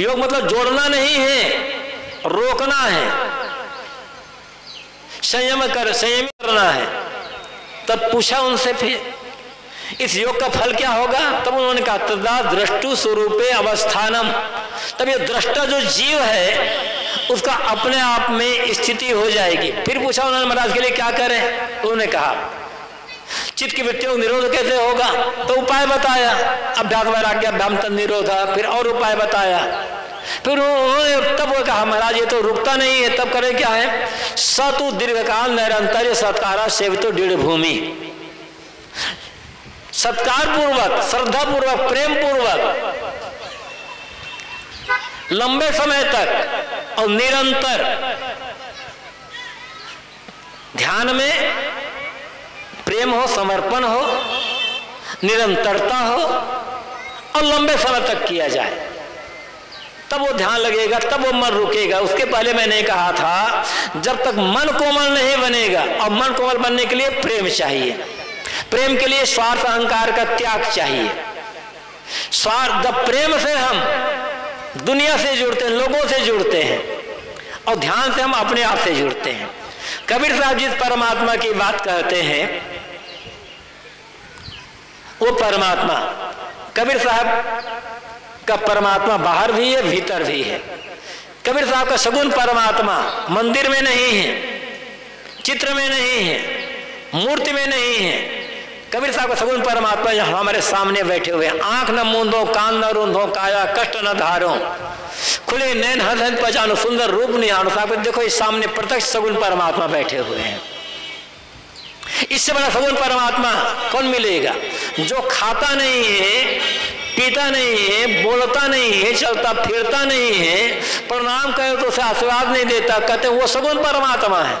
योग मतलब जोड़ना नहीं है, रोकना है। संयम कर, संयम करना है। तब पूछा उनसे फिर, इस योग का फल क्या होगा? तब उन्होंने कहा, तदा दृष्टु स्वरूपे अवस्थानम। तब ये दृष्टा जो जीव है, उसका अपने आप में स्थिति हो जाएगी। फिर पूछा उन्होंने, महाराज, के लिए क्या करें? उन्होंने कहा, चित्त की वृत्तियों का निरोध कैसे होगा? तो उपाय बताया। अभ्यास वैराग्य, अभ्याम निरोधा, फिर और उपाय बताया। फिर उन्होंने तब वो कहा, महाराज, ये तो रुकता नहीं है, तब करे क्या है? सतु दीर्घकाल निरंतर सत्कारा सेवितो दृढ़ भूमि सत्कार पूर्वक श्रद्धा पूर्वक प्रेम पूर्वक लंबे समय तक और निरंतर ध्यान में प्रेम हो, समर्पण हो, निरंतरता हो और लंबे समय तक किया जाए। तब वो ध्यान लगेगा, तब वो मन रुकेगा। उसके पहले मैंने कहा था, जब तक मन कोमल नहीं बनेगा, और मन कोमल बनने के लिए प्रेम चाहिए। प्रेम के लिए स्वार्थ, अहंकार का त्याग चाहिए। स्वार्थ, जब प्रेम से हम दुनिया से जुड़ते हैं, लोगों से जुड़ते हैं, और ध्यान से हम अपने आप से जुड़ते हैं। कबीर साहब जिस परमात्मा की बात कहते हैं, वो परमात्मा। कबीर साहब का परमात्मा बाहर भी है, भीतर भी है। कबीर साहब का सगुन परमात्मा मंदिर में नहीं है, चित्र में नहीं है, मूर्ति में नहीं है। कबीर साहब का सगुन परमात्मा यहाँ हमारे सामने बैठे हुए आँख न मूंदो, कान न रूंधो काया, कष्ट न धारो। खुले नैन हंस हंस पहचानो सुंदर रूप निहारो साहब, देखो इस सामने प्रत्यक्ष सगुन परमात्मा बैठे हुए हैं। इससे बड़ा सगुन परमात्मा कौन मिलेगा? जो खाता नहीं है पीता नहीं है, बोलता नहीं है, चलता फिरता नहीं है, प्रणाम करे तो उसे आशीर्वाद नहीं देता, कहते वो सगुन परमात्मा है।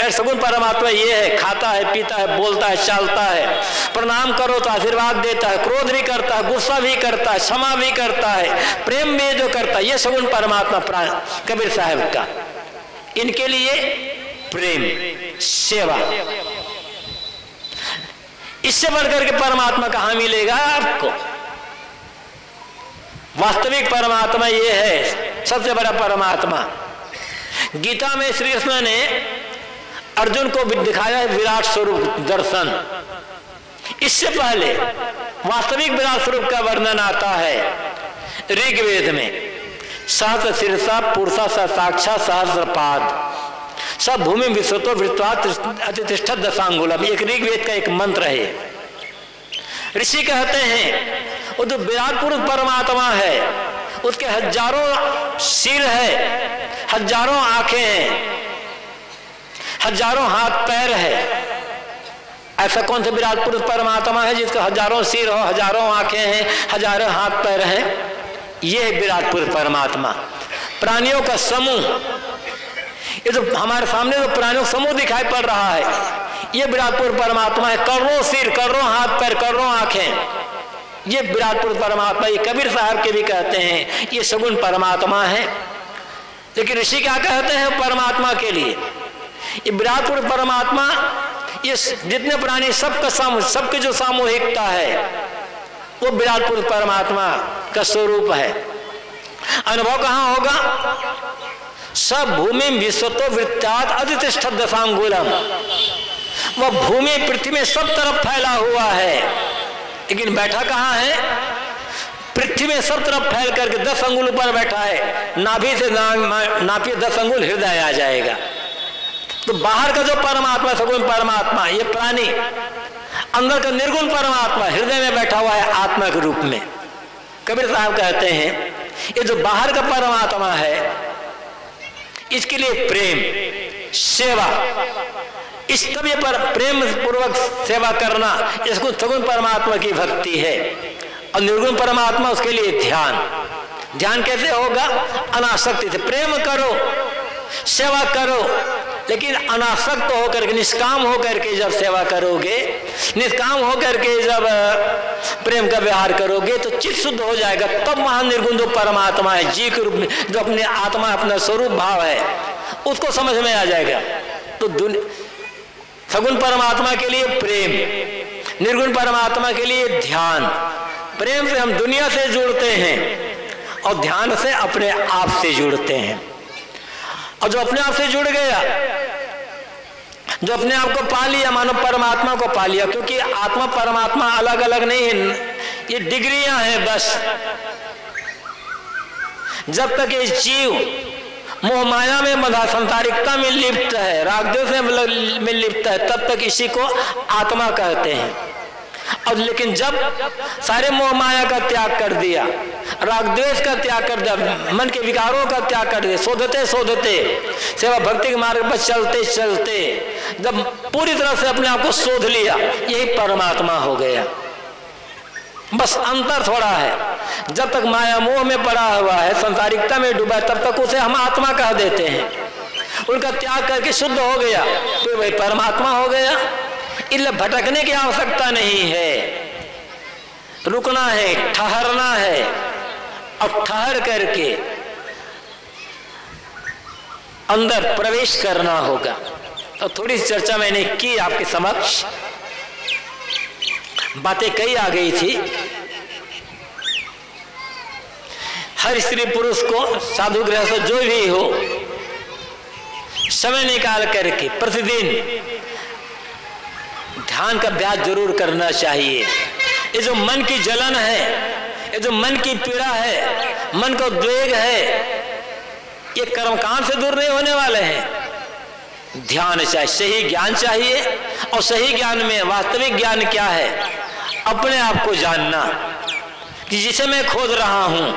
अरे सगुन परमात्मा ये है, खाता है, पीता है, बोलता है, चलता है, प्रणाम करो तो आशीर्वाद देता है, क्रोध भी करता है, गुस्सा भी करता है, क्षमा भी करता है, प्रेम भी जो करता है, ये सगुन परमात्मा प्राण, कबीर साहब का। इनके लिए प्रेम, सेवा। इससे बढ़कर के परमात्मा कहा मिलेगा आपको? वास्तविक परमात्मा ये है, सबसे बड़ा परमात्मा। गीता में श्री कृष्ण ने अर्जुन को दिखाया है विराट स्वरूप दर्शन। इससे पहले वास्तविक विराट स्वरूप का वर्णन आता है ऋग्वेद में। सहस्र शीर्षा पुरुषा साक्षा, सहस्रपाद। सब भूमि विश्वतो वृत्वात अतिष्ठ दशांगुलम। एक ऋग्वेद का एक मंत्र है। ऋषि कहते हैं वो जो विराट पुरुष परमात्मा है, उसके हज़ारों सिर है, हज़ारों आँखें हैं, हज़ारों हाथ पैर है। ऐसा कौन सा विराट पुरुष परमात्मा है जिसका हज़ारों सिर हो हज़ारों आँखें हैं, हज़ारों हाथ पैर हैं? ये विराट पुरुष परमात्मा। प्राणियों का समूह। ये तो हमारे सामने तो प्राणियों का समूह दिखाई पड़ रहा है ये विराटपुर परमात्मा है। करोड़ों सिर करोड़ों हाथ, पैर करोड़ों आँखें। ये विराटपुर परमात्मा, ये कबीर साहब के भी कहते हैं, ये सगुन परमात्मा है। लेकिन ऋषि क्या कहते हैं परमात्मा के लिए? ये विराट परमात्मा, ये जितने प्राणी सबका सामू सबके जो सामूहिकता है, वो विराटपुर परमात्मा का स्वरूप है। अनुभव कहाँ होगा? सब भूमि विश्वतो वृत्ताद अधिष्ठ दशांगुलम। वह भूमि पृथ्वी में सब तरफ़ फैला हुआ है। लेकिन बैठा कहाँ है? पृथ्वी में सब तरफ़ फैल करके दस अंगुल ऊपर बैठा है। नाभि से ना, नापी दस अंगुल हृदय आ जाएगा। तो बाहर का जो परमात्मा सगुण परमात्मा ये प्राणी अंदर का निर्गुण परमात्मा हृदय में बैठा हुआ है आत्मा के रूप में। कबीर साहब कहते हैं ये जो बाहर का परमात्मा है इसके लिए प्रेम सेवा इस तभी पर प्रेम पूर्वक सेवा करना इसको सगुण परमात्मा की भक्ति है। और निर्गुण परमात्मा उसके लिए ध्यान। ध्यान कैसे होगा? अनासक्ति से। प्रेम करो, सेवा करो, लेकिन अनासक्त होकर के, निष्काम होकर के जब सेवा करोगे, निष्काम होकर के जब प्रेम का व्यवहार करोगे तो चित्त शुद्ध हो जाएगा। तब वहाँ निर्गुण जो परमात्मा है जी के रूप में, जो अपने आत्मा, अपना स्वरूप, भाव है, उसको समझ में आ जाएगा। तो सगुण परमात्मा के लिए प्रेम, निर्गुण परमात्मा के लिए ध्यान। प्रेम से हम दुनिया से जुड़ते हैं और ध्यान से अपने आप से जुड़ते हैं। और जो अपने आप से जुड़ गया, जो अपने आप को पा लिया, मानो परमात्मा को पा लिया, क्योंकि आत्मा, परमात्मा अलग अलग नहीं है, ये डिग्रियाँ हैं बस। जब तक ये जीव मोह माया में बंधा संसारिकता में लिप्त है रागदेव से में लिप्त है, तब तक इसी को आत्मा कहते हैं। और लेकिन जब सारे मोह माया का त्याग कर दिया रागद्वेश का त्याग कर दिया, मन के विकारों का त्याग कर दिया, शोधते शोधते, सेवा भक्ति के मार्ग पर चलते चलते, जब पूरी तरह से अपने आप को शोध लिया, यही परमात्मा हो गया। बस अंतर थोड़ा है। जब तक माया मोह में पड़ा हुआ है, संसारिकता में डूबा तब तक उसे हम आत्मा कह देते हैं। उनका त्याग करके शुद्ध हो गया तो वही परमात्मा हो गया। इसलिए भटकने की आवश्यकता नहीं है। रुकना है, ठहरना है। और ठहर करके अंदर प्रवेश करना होगा। तो थोड़ी सी चर्चा मैंने की आपके समक्ष। बातें कई आ गई थी। हर स्त्री पुरुष को साधु गृह जो भी हो, समय निकाल करके प्रतिदिन ध्यान का अभ्यास ज़रूर करना चाहिए। ये जो मन की जलन है, ये जो मन की पीड़ा है, मन का उद्वेग है, ये कर्मकांड से दूर नहीं होने वाले हैं। ध्यान चाहिए, सही ज्ञान चाहिए और सही ज्ञान में वास्तविक ज्ञान क्या है? अपने आप को जानना कि जिसे मैं खोज रहा हूँ,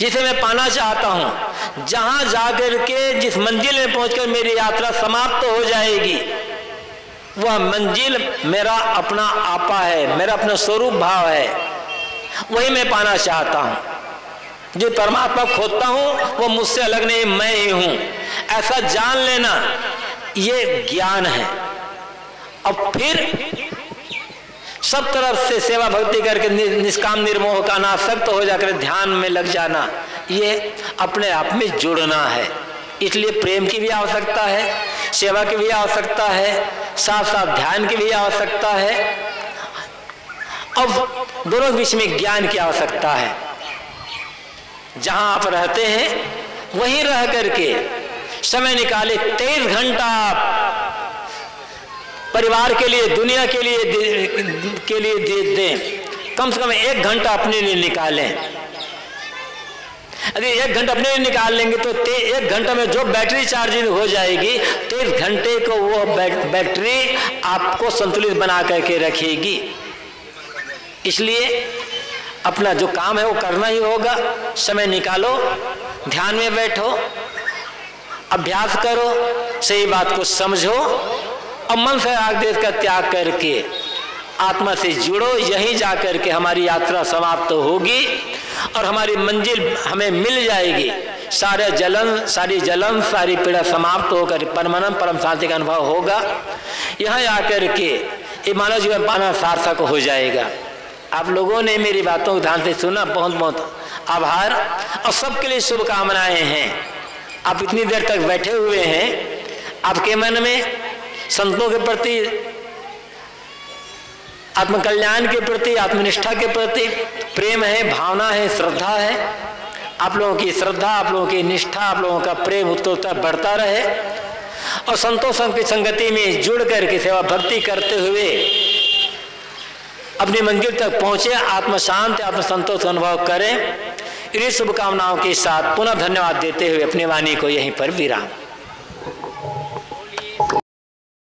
जिसे मैं पाना चाहता हूँ, जहाँ जाकर के जिस मंजिल में पहुंचकर मेरी यात्रा समाप्त हो जाएगी, वह मंजिल मेरा अपना आपा है, मेरा अपना स्वरूप भाव है, वही मैं पाना चाहता हूँ। जो परमात्मा खोदता हूँ, वो मुझसे अलग नहीं, मैं ही हूँ। ऐसा जान लेना, ये ज्ञान है। और फिर सब तरफ़ से सेवा भक्ति करके निष्काम निर्मोह का अनासक्त हो जाकर ध्यान में लग जाना, ये अपने आप में जुड़ना है। इसलिए प्रेम की भी आवश्यकता है, सेवा की भी आवश्यकता है साथ साथ ध्यान की भी आवश्यकता है। अब दोनों बीच में ज्ञान की आवश्यकता है। जहाँ आप रहते हैं, वहीं रह करके समय निकाले, तेईस घंटा आप परिवार के लिए, दुनिया के लिए के लिए दे दें। कम से कम एक घंटा अपने लिए निकालें। यदि एक घंटा अपने लिए निकाल लेंगे तो एक घंटा में जो बैटरी चार्जिंग हो जाएगी, तेईस घंटे को वो बैटरी आपको संतुलित बना करके रखेगी। इसलिए अपना जो काम है वो करना ही होगा। समय निकालो, ध्यान में बैठो, अभ्यास करो, सही बात को समझो, और मन से आग देश का त्याग करके आत्मा से जुड़ो, यहीं जाकर के हमारी यात्रा समाप्त तो होगी और हमारी मंजिल हमें मिल जाएगी। सारे जलन, सारी जलन, सारी पीड़ा समाप्त होकर परमानंद, परम शांति का अनुभव होगा। यहाँ आकर के ये मानव जीवन पाना सार्थक हो जाएगा। आप लोगों ने मेरी बातों को ध्यान से सुना, बहुत बहुत आभार। और सबके लिए शुभकामनाएँ हैं। आप इतनी देर तक बैठे हुए हैं, आपके मन में संतों के प्रति, आत्मकल्याण के प्रति, आत्मनिष्ठा के प्रति प्रेम है, भावना है, श्रद्धा है। आप लोगों की श्रद्धा, आप लोगों की निष्ठा, आप लोगों का प्रेम उत्तरोत्तर बढ़ता रहे। और संतोष की संगति में जुड़ करके सेवा भक्ति करते हुए अपनी मंजिल तक पहुँचे, आत्म शांति, आत्म संतोष अनुभव करें। इन्हीं शुभकामनाओं के साथ पुनः धन्यवाद देते हुए अपनी वाणी को यहीं पर विराम।